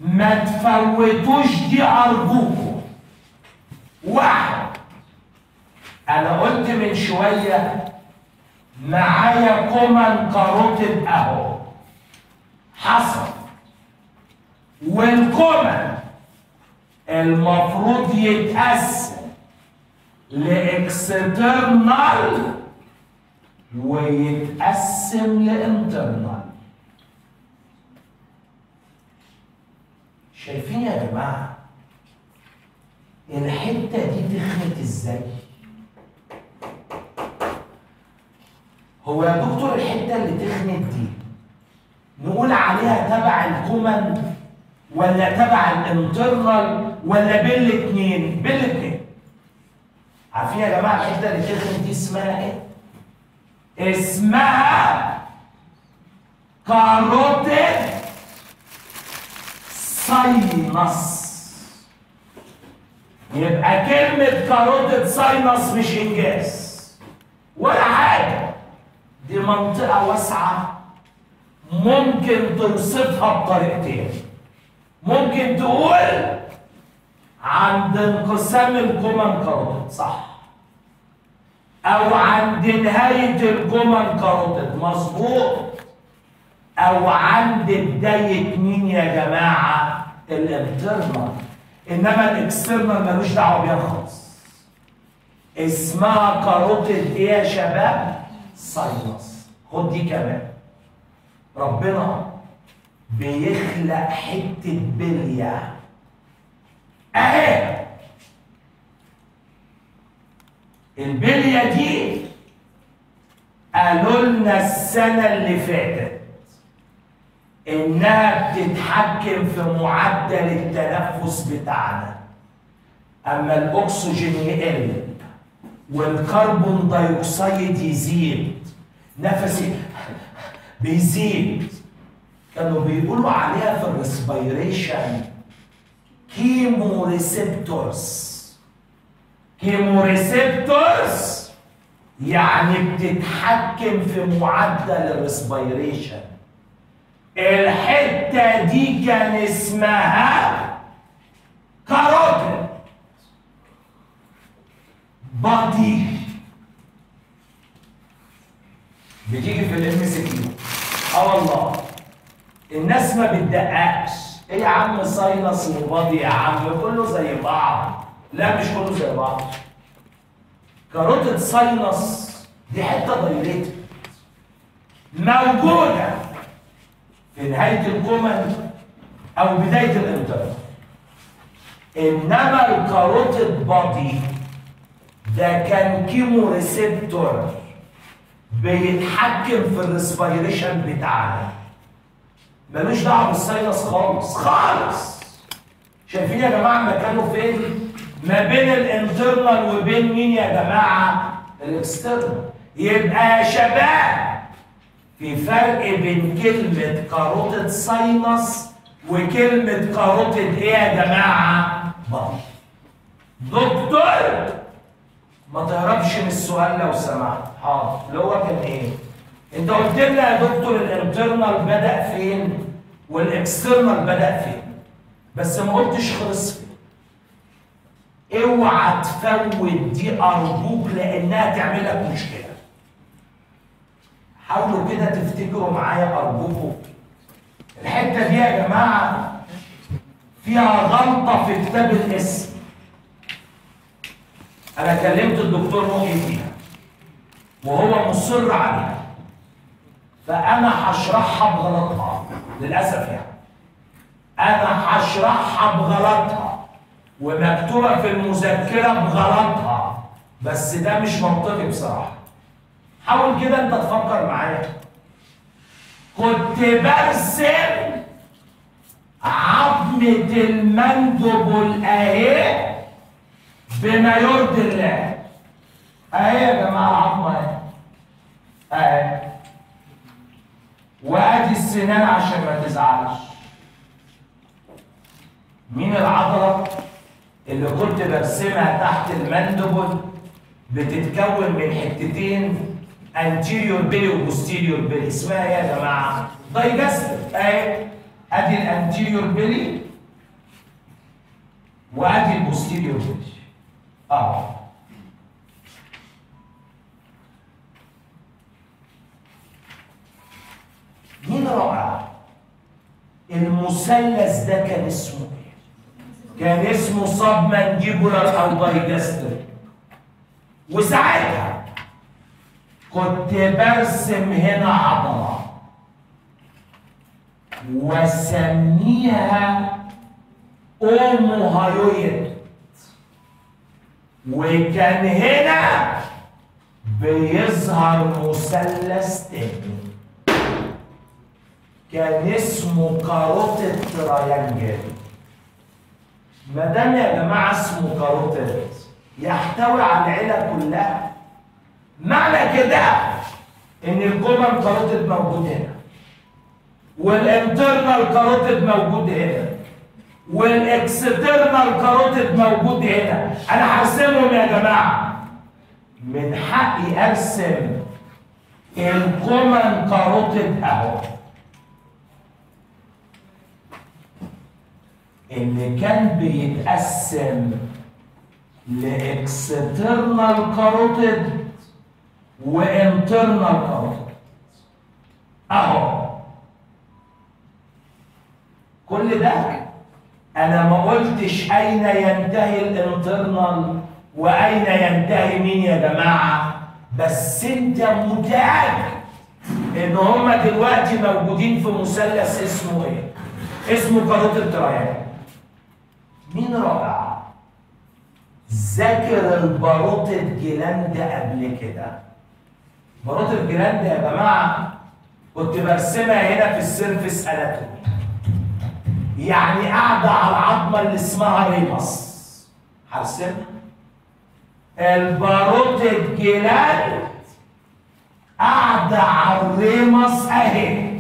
ما تفوتوش دي أرجوكم. واحد أنا قلت من شوية معايا common carotid أهو. حصل. وال common المفروض يتقسم ل external ويتقسم ل internal. شايفين يا جماعة الحتة دي تخنت إزاي؟ هو يا دكتور الحتة اللي تخنت دي نقول عليها تبع ال common ولا تبع ال internal ولا بين الاثنين بين الاثنين عارفين يا جماعة الحتة اللي تخنت دي اسمها إيه؟ اسمها carotid sinus. يبقى كلمة carotid sinus مش إنجاز ولا حاجة. دي منطقة واسعة. ممكن توصفها بطريقتين. ممكن تقول عند انقسام ال common carotid صح. أو عند نهاية ال common carotid مظبوط. أو عند بداية مين يا جماعة؟ ال internal. إنما ال external ملوش دعوة بيها خالص. اسمها carotid إيه يا شباب. sinus خد دي كمان ربنا بيخلق حتة بلية. أهي. البلية دي قالوا لنا السنة اللي فاتت إنها بتتحكم في معدل التنفس بتاعنا. أما الأكسجين يقل. وال carbon dioxide يزيد نفسي بيزيد. كانوا بيقولوا عليها في ال respiration chemoreceptors chemoreceptors يعني بتتحكم في معدل ال respiration الحتة دي كان اسمها carotid body بتيجي في ال MCQ. آه والله. الناس ما بتدققش. إيه يا عم sinus و body يا عم؟ كله زي بعض. لا مش كله زي بعض. carotid sinus دي حتة dilated موجودة في نهاية ال common أو بداية ال internal إنما ال carotid body ده كان chemoreceptor بيتحكم في ال respiration بتاعنا. ملوش دعوة بال sinus خالص. خالص. شايفين يا جماعة مكانه فين؟ ما بين ال internal وبين مين يا جماعة؟ ال external. يبقى يا شباب في فرق بين كلمة carotid sinus وكلمة carotid إيه يا جماعة؟ body. دكتور! ما تهربش من السؤال لو سمحت. حاضر اللي هو كان إيه انت قلت لنا يا دكتور ال internal بدأ فين وال external بدأ فين. بس ما قلتش خلص اوعى تفوت دي أرجوك لأنها تعمل لك مشكلة. حاولوا كده تفتكروا معايا ارجوكم الحتة دي يا جماعة فيها غلطة في كتاب الاسم. أنا كلمت الدكتور مؤمن فيها وهو مصر عليها. فأنا هشرحها بغلطها للأسف يعني. أنا هشرحها بغلطها ومكتوبة في المذكرة بغلطها بس ده مش منطقي بصراحة. حاول كده أنت تفكر معايا. كنت برسم عظمة المندبل اهي بما يرضي الله. اهي يا جماعة العظمة اهي اهي وادي السنان عشان ما تزعلش. مين العضلة اللي كنت برسمها تحت المندبل بتتكون من حتتين anterior belly و posterior belly. اسمها إيه يا جماعة؟ digastric. اهي أدي ال anterior belly وأدي ال posterior belly. آه مين رائع؟ المثلث ده كان اسمه إيه؟ كان اسمه mandibular أو digastric وساعتها كنت برسم هنا عضلة وأسميها omohyoid وكان هنا بيظهر مثلث تاني. كان اسمه carotid triangle ما دام يا جماعة اسمه carotid يحتوي على العيلة كلها معنى كده إن ال common carotid موجود هنا وال internal carotid موجود هنا. وال external carotid موجود هنا. أنا هرسمهم يا جماعة. من حقي أرسم ال common carotid أهو. اللي كان بيتقسم ل external carotid و internal carotid. أهو. كل ده أنا ما قلتش أين ينتهي ال internal وأين ينتهي مين يا جماعة؟ بس أنت متاكد إن هما دلوقتي موجودين في مثلث اسمه إيه؟ اسمه carotid triangle مين رائع؟ ذاكر ال parotid gland قبل كده. parotid gland يا جماعة كنت برسمها هنا في ال surface anatomy. يعني قاعدة على العظمه اللي اسمها ramus هرسمها ال parotid gland قاعدة على ال ramus اهي.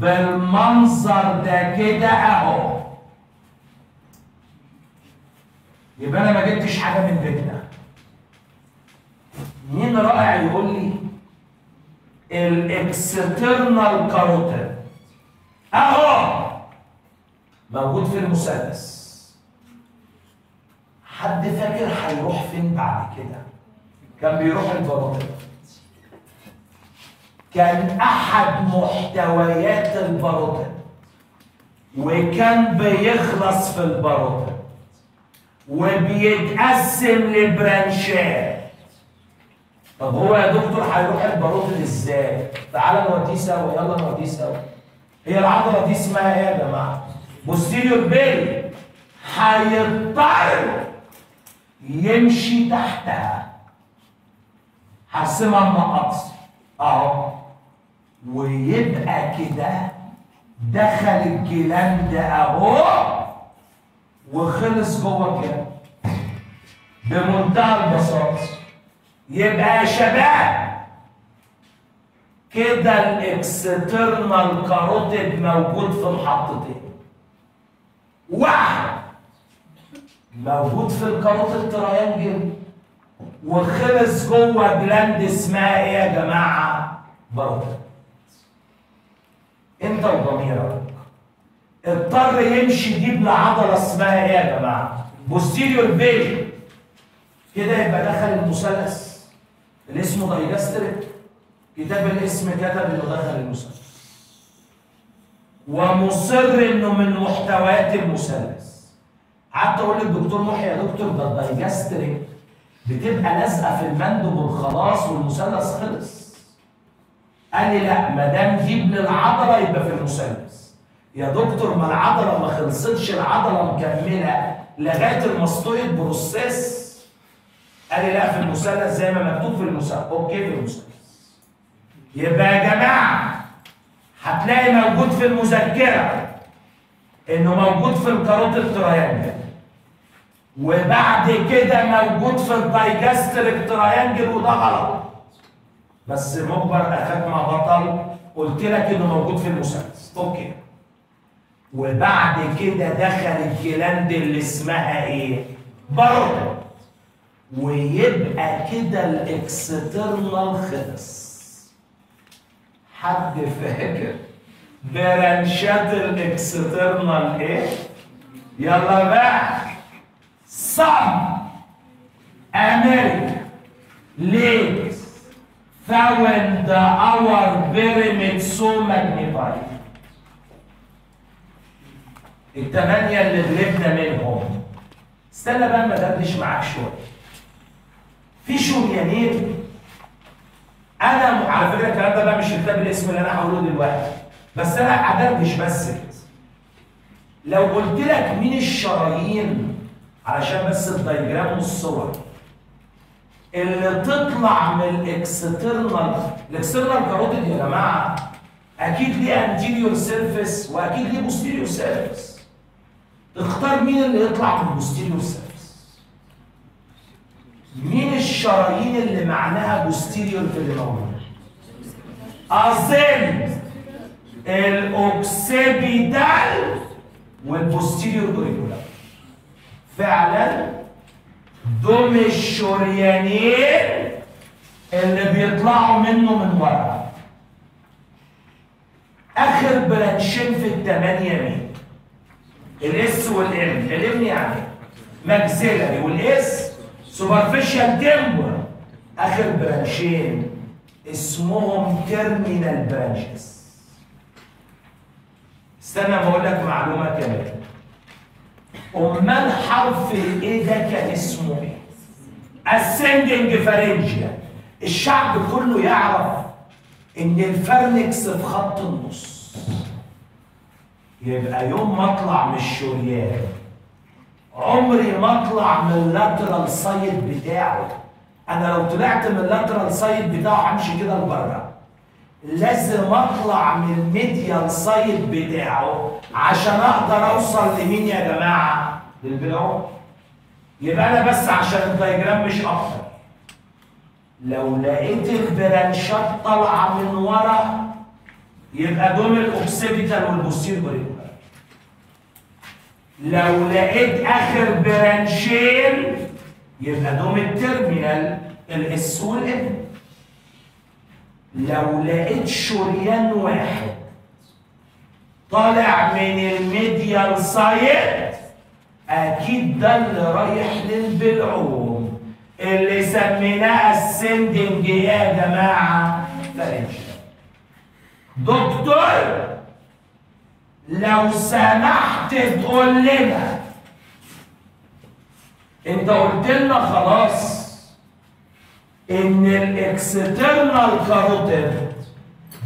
بالمنظر ده كده اهو. يبقى أنا ما جبتش حاجة من بيتنا. مين رائع يقول لي ال external carotid اهو موجود في المثلث حد فاكر هيروح فين بعد كده؟ كان بيروح ال parotid كان أحد محتويات ال parotid وكان بيخلص في ال parotid وبيتقسم ل branchات. طب هو يا دكتور هيروح ال parotid إزاي؟ تعالى نوديه سوا يلا نوديه سوا. هي العضلة دي اسمها إيه يا جماعة؟ posterior belly هيضطر يمشي تحتها. هرسمها بمقص أهو. ويبقى كده دخل ال gland أهو وخلص جوه كده بمنتهى البساطة. يبقى شباب كده ال external carotid موجود في محطتين. واحد موجود في ال carotid triangle وخلص جوه gland اسمها إيه يا جماعة؟ parotid انت وضميرك. اضطر يمشي يجيب لعضله اسمها إيه يا جماعة؟ posterior belly كده يبقى دخل المثلث. اللي اسمه digastric كتاب القسم كتب انه دخل المثلث ومصر إنه من محتويات المثلث. قعدت أقول للدكتور محي يا دكتور ده ال digastric بتبقى لازقة في ال mandible خلاص والمثلث خلص. قال لي لا ما دام deep للعضلة يبقى في المثلث. يا دكتور ما العضلة ما خلصتش العضلة مكملة لغاية ال mastoid process. قال لي لا في المثلث زي ما مكتوب في المثلث أوكي في المثلث يبقى يا جماعة هتلاقي موجود في المذكرة إنه موجود في ال carotid triangle وبعد كده موجود في ال digastric triangle وده غلط. بس مجبر أخاك لا بطل قلت لك إنه موجود في المثلث أوكي. وبعد كده دخل ال gland اللي اسمها إيه؟ parotid ويبقى كده الإكسترنال خلص. حد فاكر برانشات الإكسترنال إيه؟ يلا بقى. some America late found our pyramid so magnified الثمانية اللي غلبنا منهم. استنى بقى ما دردش معاك شوية. في شريانين أنا على فكرة الكلام ده بقى مش كتاب القسم اللي أنا هقوله دلوقتي. بس أنا هدردش بس لو قلت لك مين الشرايين علشان بس ال diagram والصور اللي تطلع من ال external ال external carotid يا جماعة أكيد ليه anterior surface وأكيد ليه posterior surface تختار مين اللي يطلع من ال posterior surface مين الشرايين اللي معناها posterior في اللي موجود اظن ال occipital وال posterior auricular فعلا دول الشريانين اللي بيطلعوا منه من ورا. آخر branchين في الثمانيه مين؟ ال S وال M. ال M يعني maxillary وال S superficial temporal آخر branchين اسمهم terminal branches استنى بقول لك معلومة كمان. أمال حرف ال A ده كان اسمه؟ إيه ascending pharyngeal الشعب كله يعرف إن ال pharynx في خط النص. يبقى يوم ما أطلع من الشريان. عمري ما اطلع من ال lateral side بتاعه. أنا لو طلعت من ال lateral side بتاعه همشي كده لبره لازم اطلع من ال medial side بتاعه عشان أقدر اوصل لمين يا جماعة؟ للبلعوم. يبقى أنا بس عشان ال diagram مش أكتر. لو لقيت البرانشات طالعة من ورا يبقى دول ال occipital وال posterior لو لقيت آخر برانشين يبقى دول ال terminal ال S وال M. لو لقيت شريان واحد طالع من ال medial side أكيد ده اللي رايح للبلعوم اللي سميناه ال ascending يا جماعة. pharyngeal دكتور! لو سمحت تقول لنا. انت قلت لنا خلاص ان ال external carotid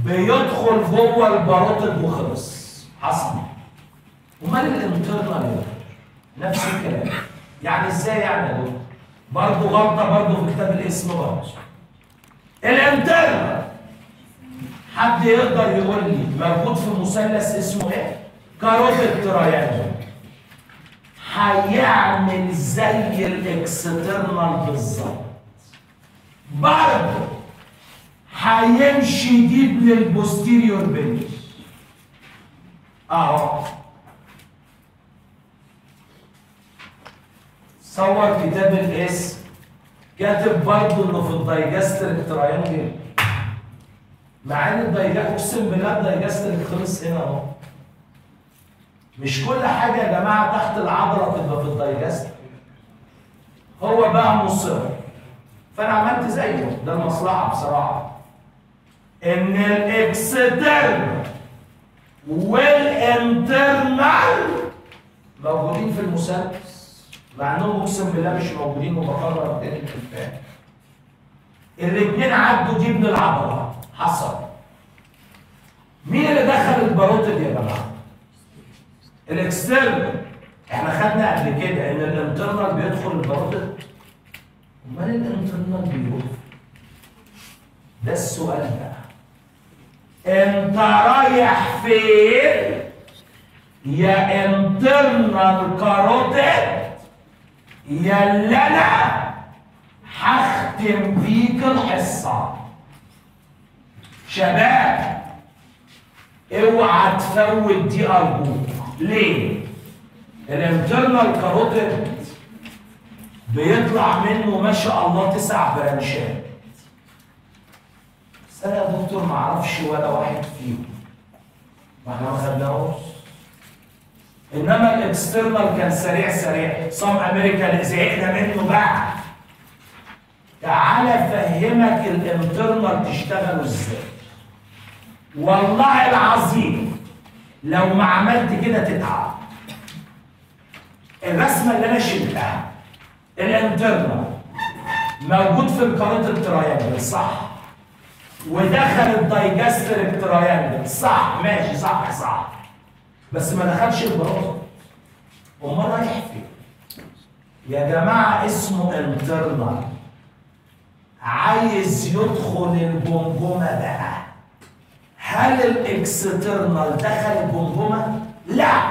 بيدخل جوه ال parotid وخلص. حصل. امال ال internal نفس الكلام. يعني إزاي يعني برضه غلطة برضه في كتاب القسم برضه. ال internal حد يقدر يقول لي موجود في مثلث اسمه إيه؟ carotid triangle. هيعمل زي ال external بالظبط. برضه هيمشي deep لل posterior belly أهو. صور كتاب القسم كاتب برضه إنه في ال digastric triangle مع ان ال digastric أقسم بالله ال digastric خلص هنا أهو. مش كل حاجة يا جماعة تحت العضلة تبقى في ال digastric هو بقى مصر. فأنا عملت زيه. ده المصلحه بصراحة. إن ال external وال internal موجودين في المثلث مع إنهم أقسم بالله مش موجودين وبقرر تاني الكفايه الاثنين عدوا دي من العضلة. حصل. مين اللي دخل ال parotid يا جماعة؟ ال external إحنا خدنا قبل كده إن ال internal بيدخل ال parotid أمال ال internal بيروح؟ ده السؤال بقى. أنت رايح فين؟ يا internal carotid يا اللي أنا هختم بيك الحصة. شباب اوعى تفوت دي أرجوك. ليه؟ ال internal carotid بيطلع منه ما شاء الله تسع برانشات بس أنا يا دكتور ما أعرفش ولا واحد فيهم. ما إحنا ما خدناهوش. إنما ال external كان سريع سريع. some أمريكا زهقنا منه بقى. تعالى أفهمك ال internal تشتغلوا إزاي. والله العظيم لو ما عملت كده تتعب. الرسمة اللي أنا شلتها ال internal موجود في ال carotid triangle صح. ودخل ال digastric triangle صح. ماشي صح صح. بس ما دخلش ال parotid أمال رايح فين؟ يا جماعة اسمه internal. عايز يدخل الجمجمة بقى هل ال external دخل الجمجمه لا.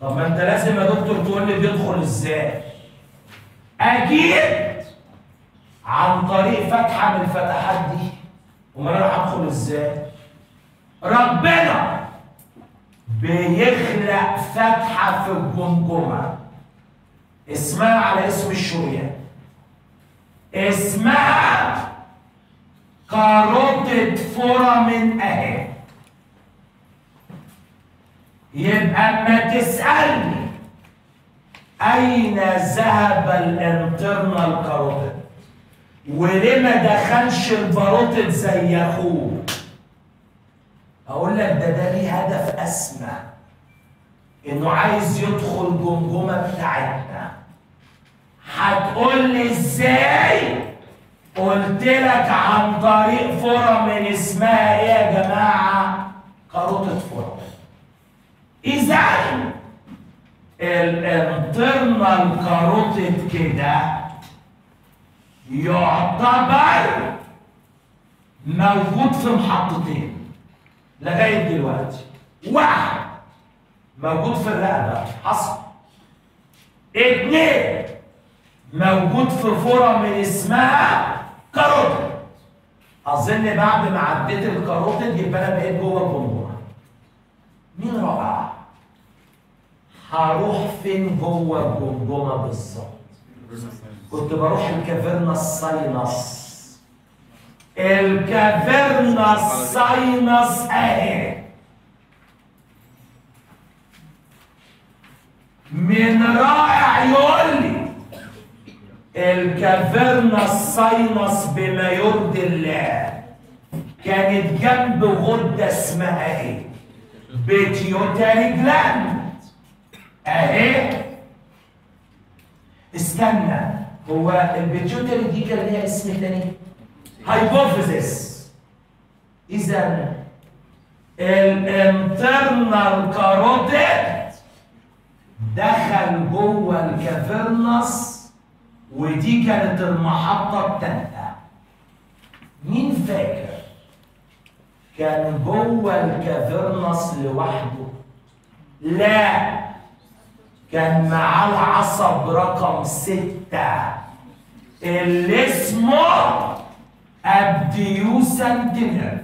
طب ما أنت لازم يا دكتور تقول لي بيدخل إزاي. أكيد عن طريق فتحة من الفتحات دي. امال أنا هدخل إزاي؟ ربنا بيخلق فتحة في الجمجمة. اسمها على اسم الشريان. اسمها carotid foramen اهي يبقى اما تسالني اين ذهب ال internal carotid وليه ما دخلش ال parotid زي اخوه أقول لك ده ده ليه هدف اسمى انه عايز يدخل جمجمه بتاعتنا هتقول لي إزاي قلت لك عن طريق foramen اسمها إيه يا جماعة؟ carotid foramen إذا ال internal carotid كده يعتبر موجود في محطتين لغاية دلوقتي. واحد موجود في الرقبة. حصل. اثنين موجود في فورامين اسمها كاروتيد أظن بعد ما عديت الكاروتيد يبقى أنا بقيت جوه الجمهور. مين رابعه هروح فين جوه الجمجمة بالظبط؟ كنت بروح ال cavernous sinus ال cavernous sinus اهي من رائع يقول لي ال cavernous sinus بما يرضي الله كانت جنب غده اسمها إيه؟ pituitary gland اهي استنى هو ال pituitary دي كان ليها اسم تاني hypophysis اذا ال internal carotid دخل جوه ال cavernous ودي كانت المحطة الثالثة. مين فاكر؟ كان جوه ال cavernous لوحده. لا كان معاه العصب رقم ستة. اللي اسمه abducent nerve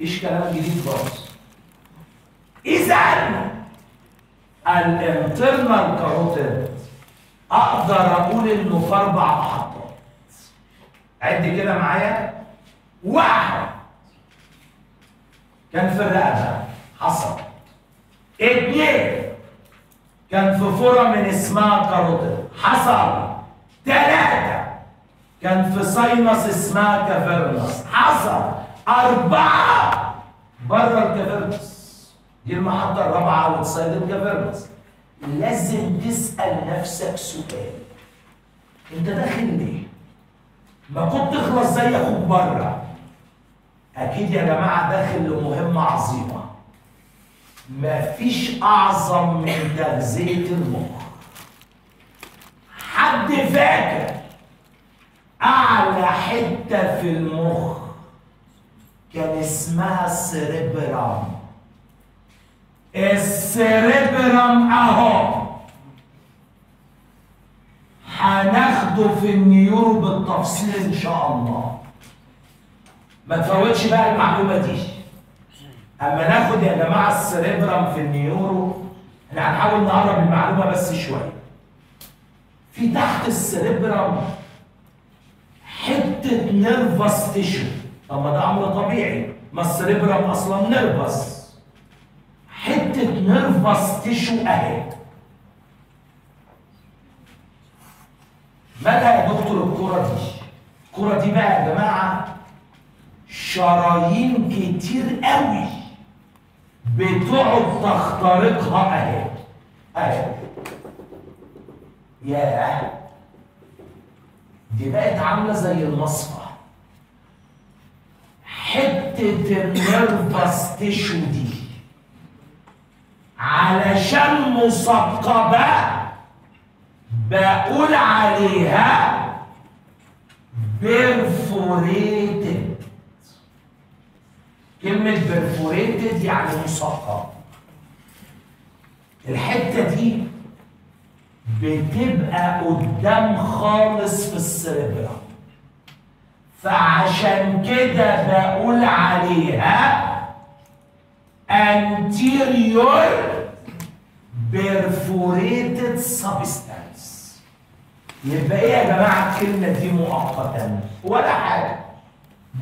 إيش كلام جديد خالص؟ اذا ال internal carotid أقدر أقول إنه في أربع محطات. عد كده معايا. واحد. كان في الرقبة. حصل. اثنين. كان في foramen اسمها carotid حصل. ثلاثة كان في sinus اسمها cavernous. حصل. أربعة. بره ال cavernous. دي المحطة الرابعة outside ال cavernous. لازم تسأل نفسك سؤال. انت داخل ليه؟ ما كنت تخلص زي أخوك بره. أكيد يا جماعة داخل لمهمة عظيمة. مفيش أعظم من تغذية المخ. حد فاكر أعلى حتة في المخ كان اسمها السريبرام السريبرام أهو. هناخده في ال neuro بالتفصيل إن شاء الله. ما تفوتش بقى المعلومة دي. أما ناخد يا جماعة ال cerebrum في ال neuro إحنا هنحاول نقرب المعلومة بس شوية. في تحت ال cerebrum حتة nervous tissue طب ما ده أمر طبيعي. ما ال cerebrum أصلا nervous حتة nervous tissue اهي مالها يا دكتور الكرة دي؟ الكرة دي بقى يا جماعة شرايين كتير قوي بتقعد تخترقها اهي اهي ياه دي بقت عاملة زي المصفى. حتة ال nervous tissue دي علشان مثقبة بقول عليها perforated. كلمة perforated يعني مثقب الحتة دي بتبقى قدام خالص في ال cerebra فعشان كده بقول عليها anterior perforated substance. يبقى إيه يا جماعة الكلمة دي مؤقتا؟ ولا حاجة.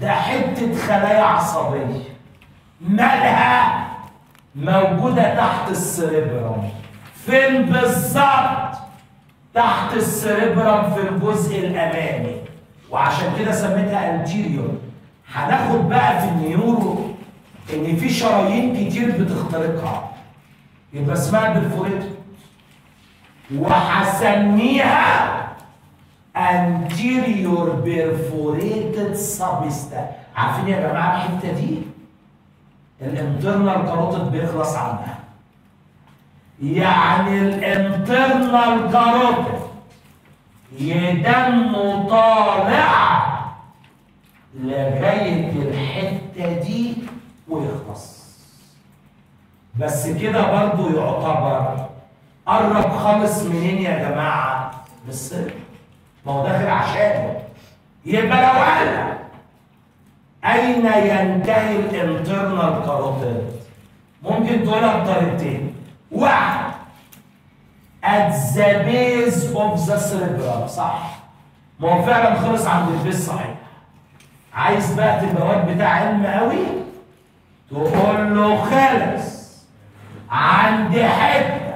ده حتة خلايا عصبية. مالها؟ موجودة تحت ال cerebrum فين بالظبط؟ تحت ال cerebrum في الجزء الأمامي. وعشان كده سميتها anterior هناخد بقى في ال neuro إن في شرايين كتير بتخترقها. يبقى اسمها perforated وهسميها anterior perforated substance عارفين يا جماعة الحتة دي؟ ال internal carotid بيخلص عنها يعني ال internal carotid يدم طالع لغاية الحتة دي ويخلص. بس كده برضو يعتبر قرب خالص منين يا جماعة؟ من ما هو داخل عشانه. يبقى لو قال أين ينتهي الإنترنال كاروتيد ممكن تقولها بطريقتين واحد. At the base of the cerebrum صح؟ ما هو فعلا خلص عند البيس صحيح. عايز بقى تبقى واد بتاع علم قوي؟ تقول له خلص عند حتة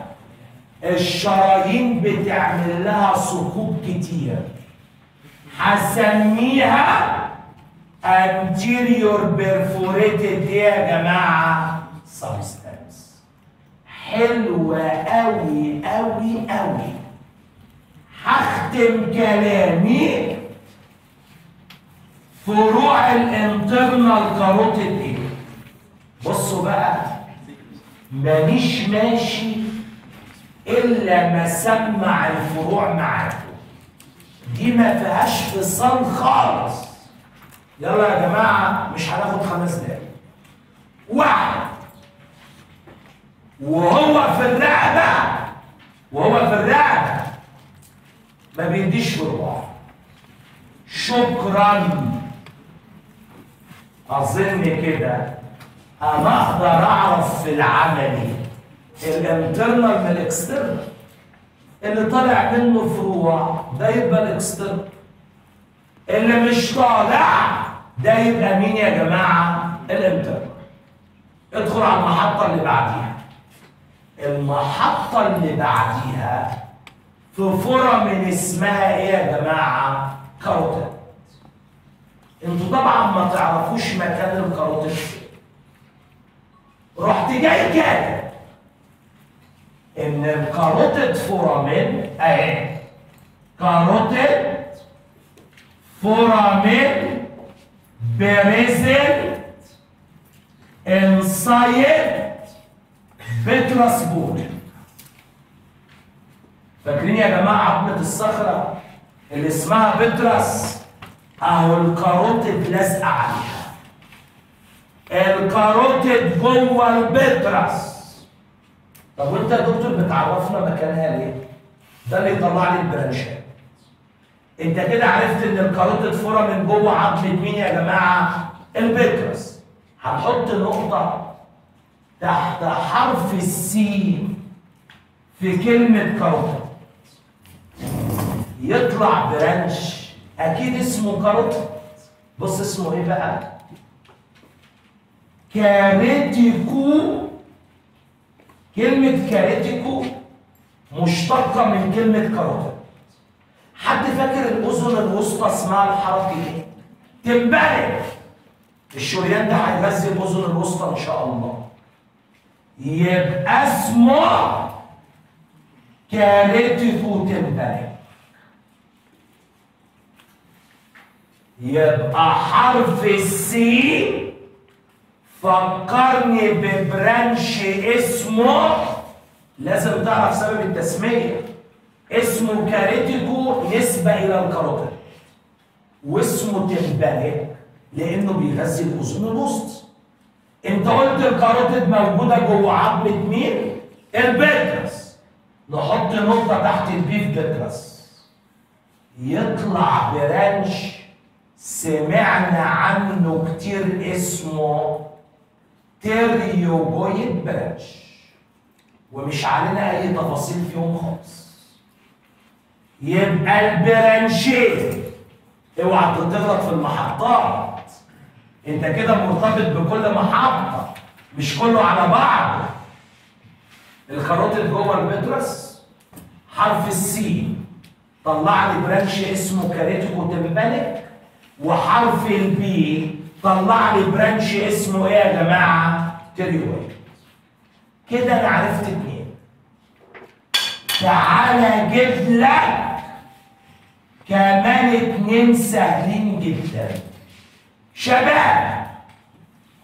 الشرايين بتعمل لها ثقوب كتير. هسميها anterior perforated يا جماعة substance. حلوة قوي قوي قوي هختم كلامي فروع ال internal carotid بصوا بقى مانيش ماشي إلا ما سمع الفروع معاكم. دي ما فيهاش فصال خالص. يلا يا جماعة مش هناخد خمس دقايق. واحد. وهو في الرقبة. وهو في الرقبة. ما بيديش فروع. شكرا. أظن كده. أنا أقدر أعرف في العملي ال internal من ال external؟ اللي طالع منه فروع ده يبقى ال external. اللي مش طالع ده يبقى مين يا جماعة؟ ال internal. ادخل على المحطة اللي بعديها. المحطة اللي بعديها في foramen اسمها إيه يا جماعة؟ carotid. أنتوا طبعا ما تعرفوش مكان ال carotid. رحت جاي كاتب. إن ال carotid foramen أهي. carotid foramen بريزل إنسايد بترس بول فاكرين يا جماعة عظمة الصخرة اللي اسمها بترس؟ أهو الكاروتيد لازقه عليها. الكاروتيد جوه البترس طب وانت يا دكتور بتعرفنا مكانها ليه؟ ده اللي يطلع لي البرانشات انت كده عرفت ان ال carotid foramen جوه عظمه مين يا جماعة؟ ال petrous هنحط نقطة تحت حرف ال C في كلمة carotid يطلع branch أكيد اسمه carotid بص اسمه إيه بقى؟ carotico كلمة carotico مشتقة من كلمة carotid حد فاكر الأذن الوسطى اسمها الحركي إيه؟ tympanic الشريان ده هيغذي الأذن الوسطى إن شاء الله. يبقى اسمه carotico tympanic يبقى حرف ال C فكرني ب branch اسمه. لازم تعرف سبب التسمية. اسمه carotico نسبة إلى ال carotid واسمه tympanic لأنه بيغذي الأذن الوسطى أنت قلت ال carotid موجودة جوه عظمة مين؟ ال petrous نحط نقطة تحت ال P في petrous يطلع branch. سمعنا عنه كتير اسمه pterygoid branch ومش علينا أي تفاصيل فيهم خالص. يبقى ال branch ين اوعى تغلط في المحطات. انت كده مرتبط بكل محطة مش كله على بعض. ال carotid جوه ال petrous حرف ال C طلع لي branch اسمه carotico tympanic وحرف ال P طلع لي branch اسمه إيه يا جماعة؟ pterygoid كده أنا عرفت اتنين تعالى أجيب لك كمان اتنين سهلين جدا شباب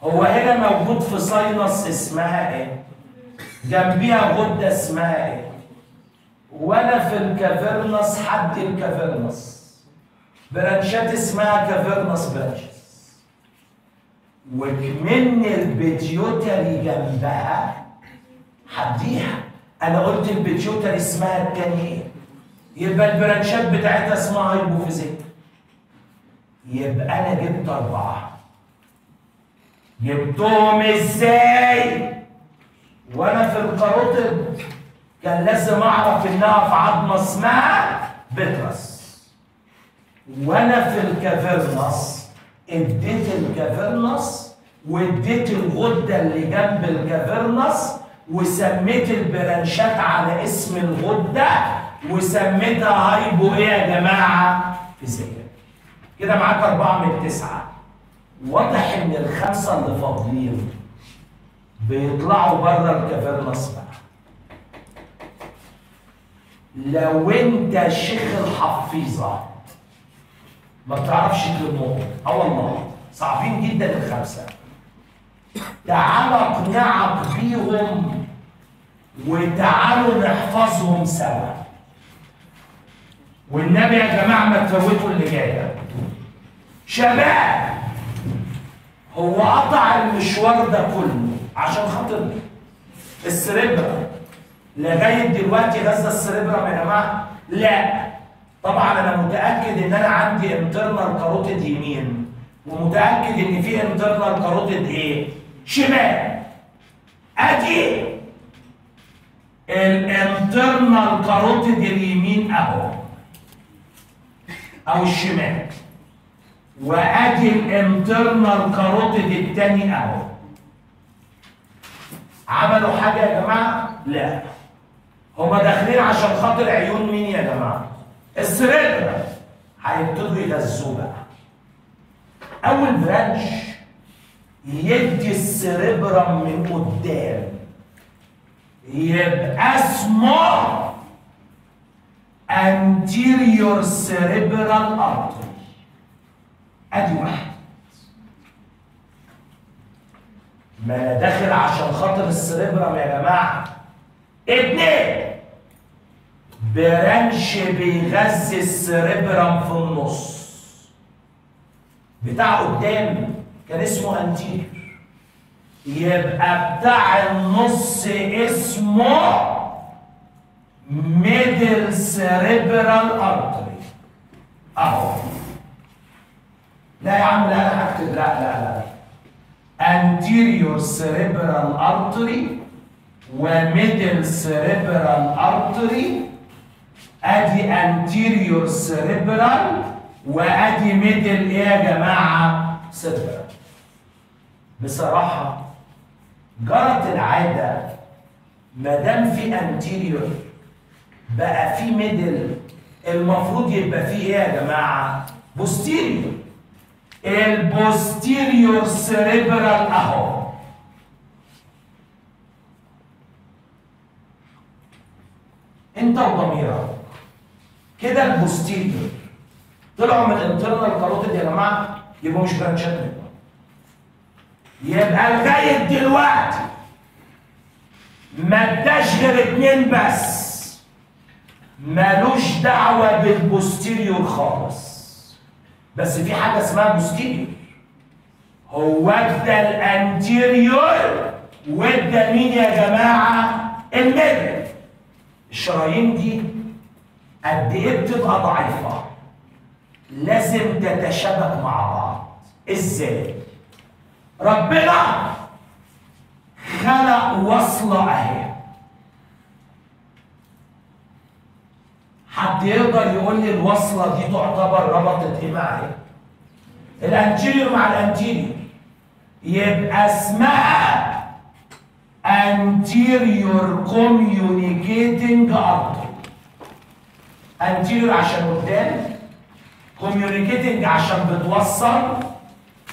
هو هنا موجود في sinus اسمها إيه؟ جنبيها غدة اسمها إيه؟ وأنا في ال cavernous هدي ال cavernous branch ات اسمها cavernous branches وكمان ال pituitary جنبها هديها أنا قلت ال pituitary اسمها التاني إيه يبقى ال branch ات بتاعتها اسمها hypophyseal يبقى أنا جبت أربعة. جبتهم إزاي؟ وأنا في ال carotid كان لازم أعرف إنها في عظمة اسمها petrous وأنا في ال cavernous. اديت ال cavernous واديت الغدة اللي جنب ال cavernous وسميت ال branch ات على اسم الغدة وسميتها hypo إيه يا جماعة؟ physeal. كده معاك أربعة من التسعه. واضح إن الخمسة اللي فاضلين بيطلعوا بره ال cavernous بقى. لو أنت شيخ الحفيظة ما بتعرفش تلمهم آه والله صعبين جدا الخمسة تعال اقنعك بيهم وتعالوا نحفظهم سوا. والنبي يا جماعة ما تفوتوا اللي جاية شباب هو قطع المشوار ده كله عشان خاطر ال cerebrum. لغاية دلوقتي غذى ال cerebrum يا جماعة؟ لا. طبعا أنا متأكد إن أنا عندي internal carotid يمين ومتأكد إن في internal carotid إيه شمال. ادي ال internal carotid اليمين أهو. أو الشمال. وادي ال internal carotid الثاني أهو. عملوا حاجة يا جماعة؟ لا. هما داخلين عشان خاطر عيون مين يا جماعة؟ السريبرا هيبتدوا يغذوه بقى. أول برانش يدي السريبرا من قدام. يبقى اسمه anterior cerebral artery. ادي واحد. ما أنا داخل عشان خاطر ال cerebrum يا جماعة. اتنين. branch بيغذي ال cerebrum في النص. بتاع قدام. كان اسمه anterior. يبقى بتاع النص اسمه middle cerebral artery. أهو. لا يا عم لا أنا هكتب. لا لا لا. Anterior cerebral artery وميدل cerebral artery. أدي anterior cerebral وادي ميدل إيه يا جماعة cerebral. بصراحة جرت العادة ما دام في anterior بقى في ميدل المفروض يبقى فيه إيه يا جماعة؟ posterior. ال posterior cerebral اهو انت وضميرك. كده ال posterior طلعوا من ال internal carotid يا جماعة يبقوا مش branch ات يبقى لغايه دلوقتي ما اداش غير اتنين بس. مالوش دعوة بال posterior خالص. بس في حاجة اسمها posterior. هو ادى ال anterior وادى مين يا جماعة؟ ال middle الشرايين دي قد إيه بتبقى ضعيفة؟ لازم تتشابك مع بعض. إزاي؟ ربنا خلق وصله أهي. حد يقدر يقول لي الوصلة دي تعتبر ربطت إيه مع؟ ال anterior مع ال anterior يبقى اسمها anterior communicating artery anterior عشان قدام communicating عشان بتوصل.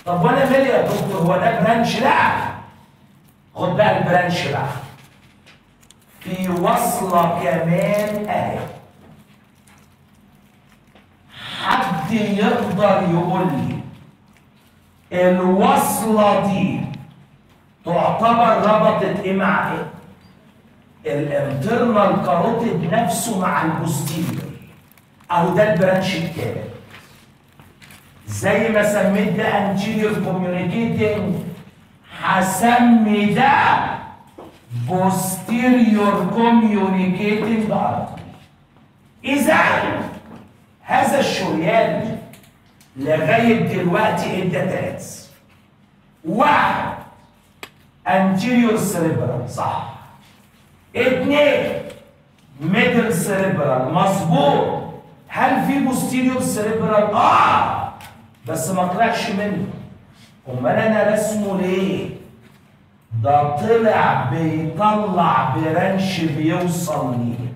طب وأنا مالي يا دكتور؟ هو ده branch لا خد بقى ال branch بقى في وصلة كمان اهي حد يقدر يقول لي الوصلة دي تعتبر ربطت إيه مع إيه؟ ال internal carotid نفسه مع ال posterior. أو ده ال branch التالت زي ما سميت ده anterior communicating هسمي ده posterior communicating artery إذا هذا الشريان لغاية دلوقتي ادى تلاتة واحد anterior cerebral صح. اتنين middle cerebral مظبوط. هل في posterior cerebral؟ آه. بس ما طلعش منه. امال أنا رسمه ليه؟ ده طلع بيطلع branch بيوصل ليه؟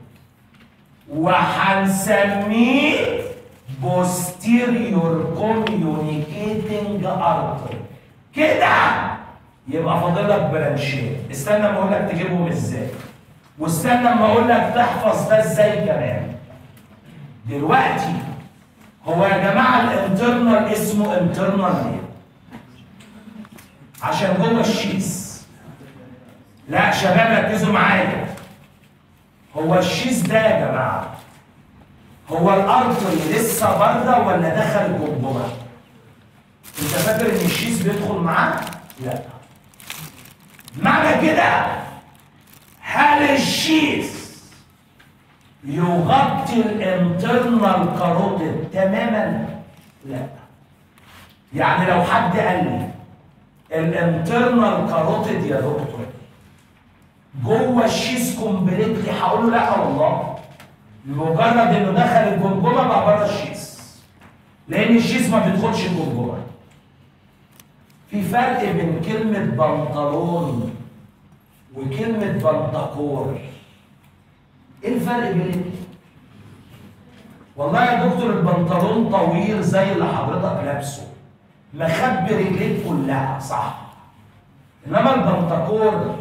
وهنسميه posterior communicating artery كده! يبقى فاضل لك branch ين. استنى ما أقول لك تجيبهم إزاي. واستنى ما أقول لك تحفظ ده إزاي كمان. دلوقتي هو يا جماعة ال internal اسمه internal ليه عشان جوه ال sheath لا شباب ركزوا معايا هو ال sheath ده يا جماعة هو ال artery لسه بره ولا دخل الجمجمه؟ أنت فاكر إن ال sheath بيدخل معاه؟ لا معنى كده هل ال sheath يغطي ال internal carotid تماما؟ لا. يعني لو حد قال لي ال internal carotid يا دكتور جوه ال sheath completely هقول له لا والله. مجرد انه دخل الجمجمة بقى بره ال sheath. لأن الشيس ما بيدخلش الجمجمة. في فرق بين كلمة بنطلون وكلمة بنطكور إيه الفرق بين الاثنين؟ والله يا دكتور البنطلون طويل زي اللي حضرتك لابسه. مخبي رجليك كلها صح. إنما البنطكور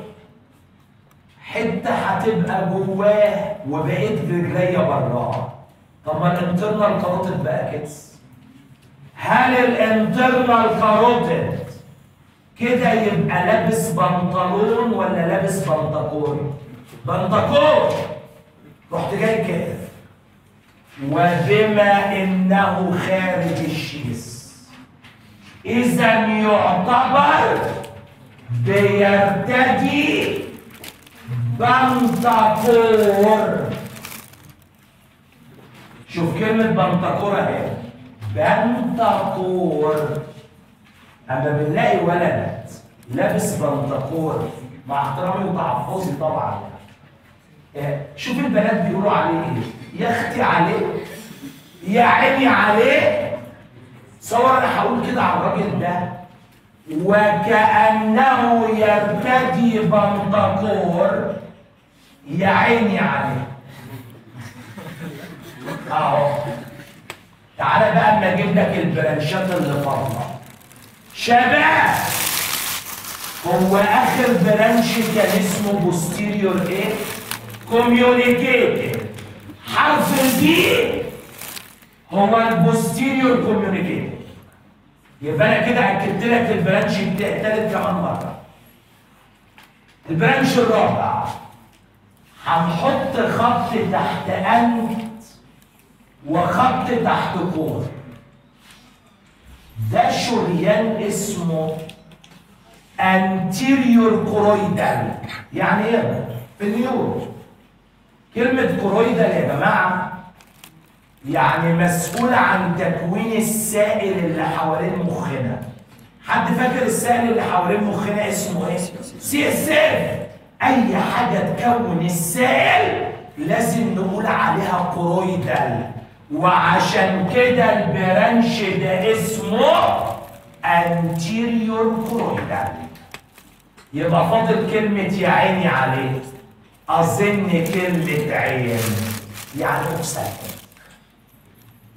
حتة هتبقى جواه وبقيت رجليا براه طب ما ال internal carotid بقى كده. هل ال internal carotid كده يبقى لابس بنطلون ولا لابس بنطاكور بنطاكور رحت جاي كده وبما إنه خارج ال sheath إذا يعتبر بيرتدي بنطقور. شوف كلمة بنطقور اهي بنطقور. أما بنلاقي ولد لابس بنطقور. مع احترامي وتعفظي طبعا. شوف البنات بيقولوا عليه إيه؟ يا أختي عليه. يا عيني عليه. صور أنا هقول كده على الراجل ده وكأنه يرتدي بنطاكور يا عيني عليه. أهو. تعالى بقى أما أجيب لك ال branch ات اللي فاضلة. شباب! هو آخر branch كان اسمه posterior إيه؟ communicating حرف ال P هو ال posterior communicating يبقى أنا كده أكدت لك ال branch التالت كمان مرة. ال branch الرابع. هنحط خط تحت ant وخط تحت chor ده شريان اسمه anterior choroidal يعني إيه؟ في ال neuro كلمة choroidal يا جماعة يعني مسؤول عن تكوين السائل اللي حوالين مخنا. حد فاكر السائل اللي حوالين مخنا اسمه إيه؟ CSF. أي حاجة تكون السائل لازم نقول عليها choroidal وعشان كده ال branch ده اسمه anterior choroidal يبقى فاضل كلمة يا عيني عليه. أظن كلمة عين يعني أقسم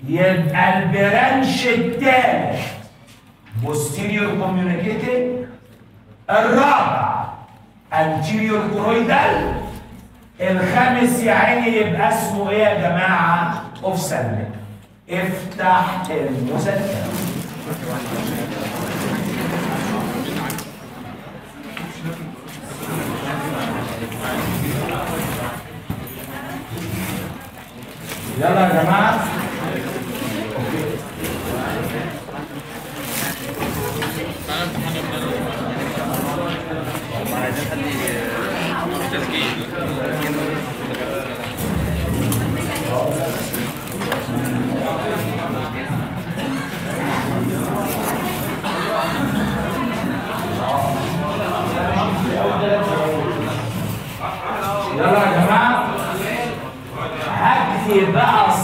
يبقى البرانش الثالث posterior communicating الرابع. anterior كرويدال الخامس يا عيني يبقى اسمه إيه يا جماعة؟ اوفسالميك افتح المذكرة. يلا يا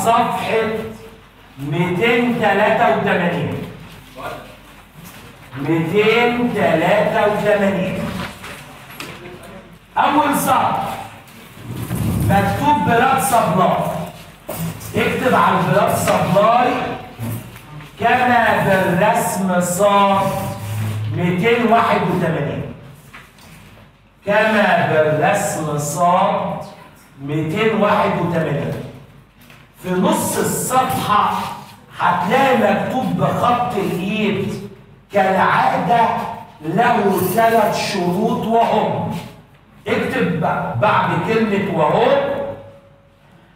صفحة 283 283 أول سطر مكتوب blood supply اكتب على ال blood supply كما بالرسم صاد 281 كما بالرسم صاد 281 في نص الصفحة هتلاقي مكتوب بخط الإيد كالعادة له ثلاث شروط وهم. اكتب بعد كلمة وهم.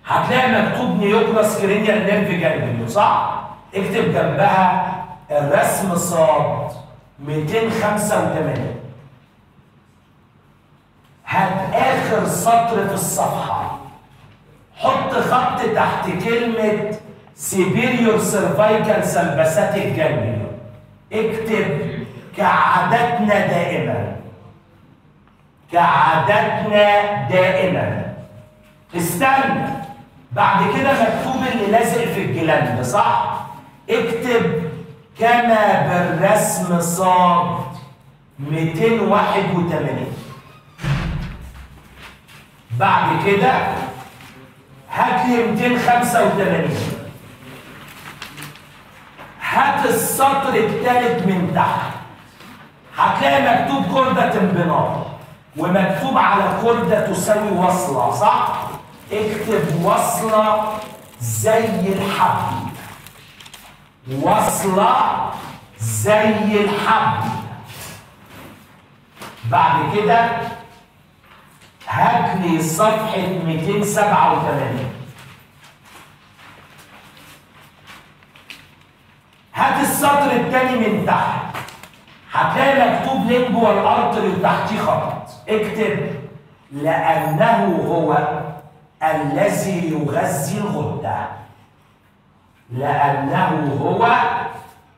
هتلاقي مكتوب nucleus cranial nerve ganglion صح؟ اكتب جنبها الرسم صاد 285 هات آخر سطر في الصفحة. حط خط تحت كلمة superior cervical sympathetic ganglion اكتب كعادتنا دائما. كعادتنا دائما. استنى. بعد كده مكتوب اللي لازق في ال gland صح؟ اكتب كما بالرسم صاد 281 بعد كده هات لي 285 هات السطر الثالث من تحت. هتلاقي مكتوب كردة انبناء ومكتوب على كردة تساوي وصلة صح؟ اكتب وصلة زي الحبل وصلة زي الحبل بعد كده هات لي صفحة 287 هات السطر الثاني من تحت. هتلاقي مكتوب لينجوال ارتري وتحتيه خط. اكتب لأنه هو الذي يغذي الغدة. لأنه هو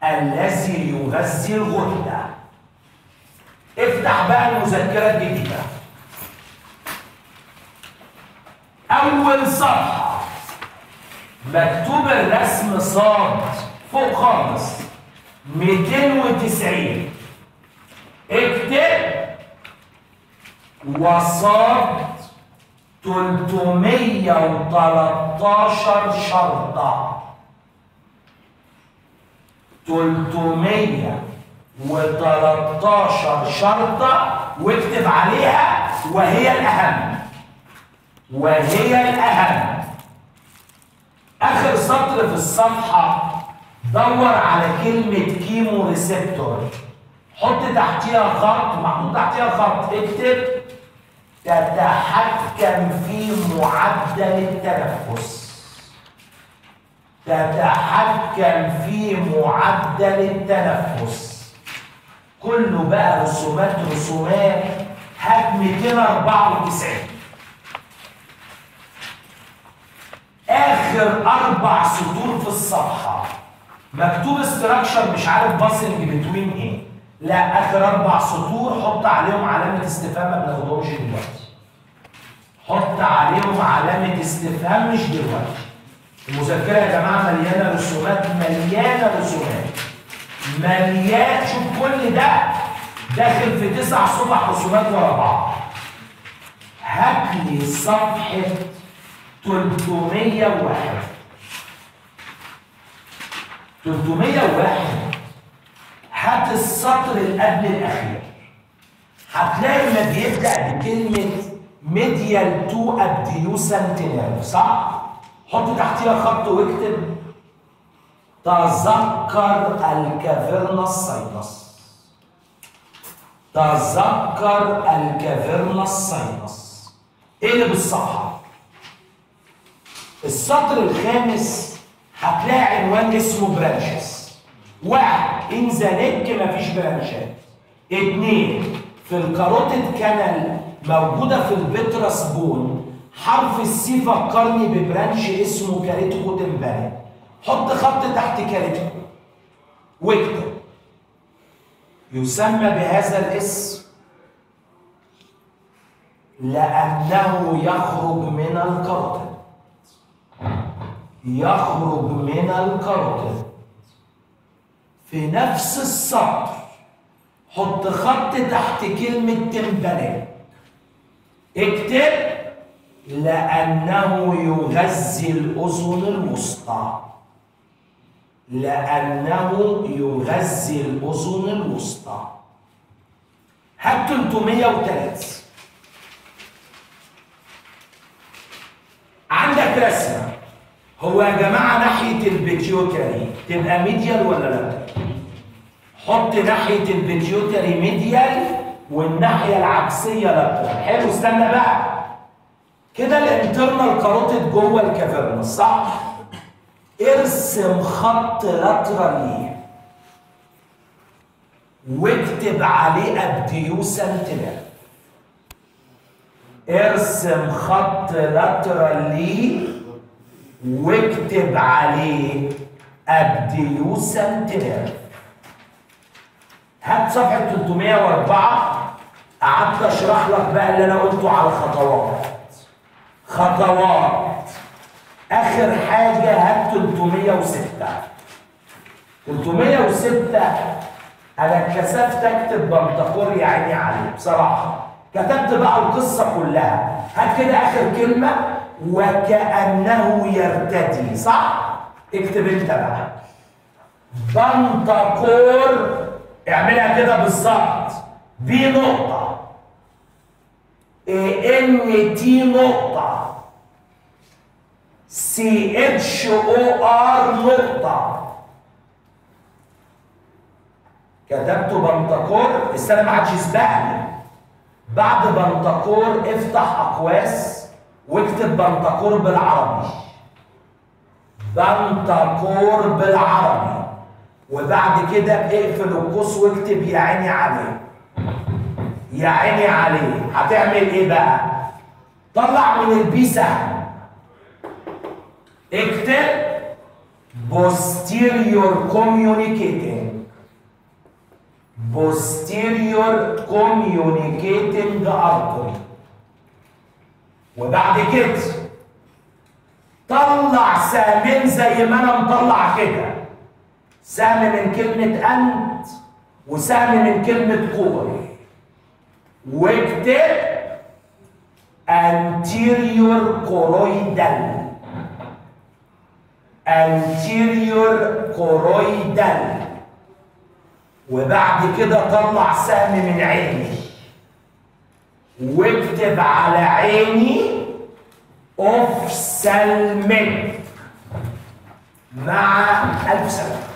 الذي يغذي الغدة. افتح بقى المذكرة الجديدة. أول صفحة. مكتوب الرسم صاد. فوق خالص. 290 اكتب. وصاد 313 شرطة. 313 شرطة. واكتب عليها وهي الأهم. وهي الأهم. آخر سطر في الصفحة دور على كلمة كيمو ريسبتور حط تحتيها خط محطوط تحتيها خط اكتب تتحكم في معدل التنفس. تتحكم في معدل التنفس. كله بقى رسومات رسومات. هات 294 آخر أربع سطور في الصفحة. مكتوب structure مش عارف passing between إيه. لا آخر أربع سطور حط عليهم علامة استفهام ما بناخدهمش دلوقتي. حط عليهم علامة استفهام مش دلوقتي. المذكرة يا جماعة مليانة رسومات مليانة رسومات. مليان شوف كل ده داخل في تسع صفح رسومات ورا بعض. هات لي صفحة 301 301 هات السطر اللي قبل الأخير. هتلاقي ما بيبدأ بكلمة medial to abducent nerve صح؟ حط تحتيها خط واكتب تذكر ال cavernous sinus تذكر ال cavernous sinus اقلب الصفحة. السطر الخامس هتلاقي عنوان اسمه branches واحد in the neck مفيش branch ات. اتنين في ال carotid canal موجودة في ال petrous bone حرف ال C فكرني ب branch اسمه caroticotympanic حط خط تحت carotico واكتب يسمى بهذا الاسم لأنه يخرج من الكاروتيد يخرج من الكاروتيد في نفس السطر حط خط تحت كلمة تمباني اكتب لأنه يغذي الأذن الوسطى. لأنه يغذي الأذن الوسطى. هات 303 عندك رسمة. هو يا جماعة ناحية ال pituitary تبقى medial ولا لا؟ حط ناحية ال pituitary medial والناحية العكسية lateral حلو استنى بقى كده ال internal carotid جوه ال cavernous صح؟ ارسم خط lateral ليه واكتب عليه abducent nerve ارسم خط lateral ليه واكتب عليه abducent nerve هات صفحة 304 قعدت أشرح لك بقى اللي أنا قلته على الخطوات خطوات. آخر حاجة هات 306 306 أنا اتكسفت أكتب بنتقور يا عيني عليه بصراحة. كتبت بقى القصة كلها. هات كده آخر كلمة. وكأنه يرتدي صح؟ اكتب انت بقى. بنتقور اعملها كده بالظبط. بي نقطة. ان تي نقطة. سي اتش أو ار نقطة. كتبته بنتقور السنة ما عادش يسبقني. بعد بنتقور افتح أقواس. واكتب بنتقور بالعربي. بنتقور بالعربي. وبعد كده اقفل القوس واكتب يا عيني عليه. يا عيني عليه. هتعمل إيه بقى؟ طلع من البي سهم اكتب posterior communicating. posterior communicating artery وبعد كده طلع سهمين زي ما أنا مطلع كده. سهم من كلمة أنت وسهم من كلمة كور واكتب anterior choroidal anterior choroidal وبعد كده طلع سهم من عيني. واكتب على عيني اوف سلمت مع ألف سلامة.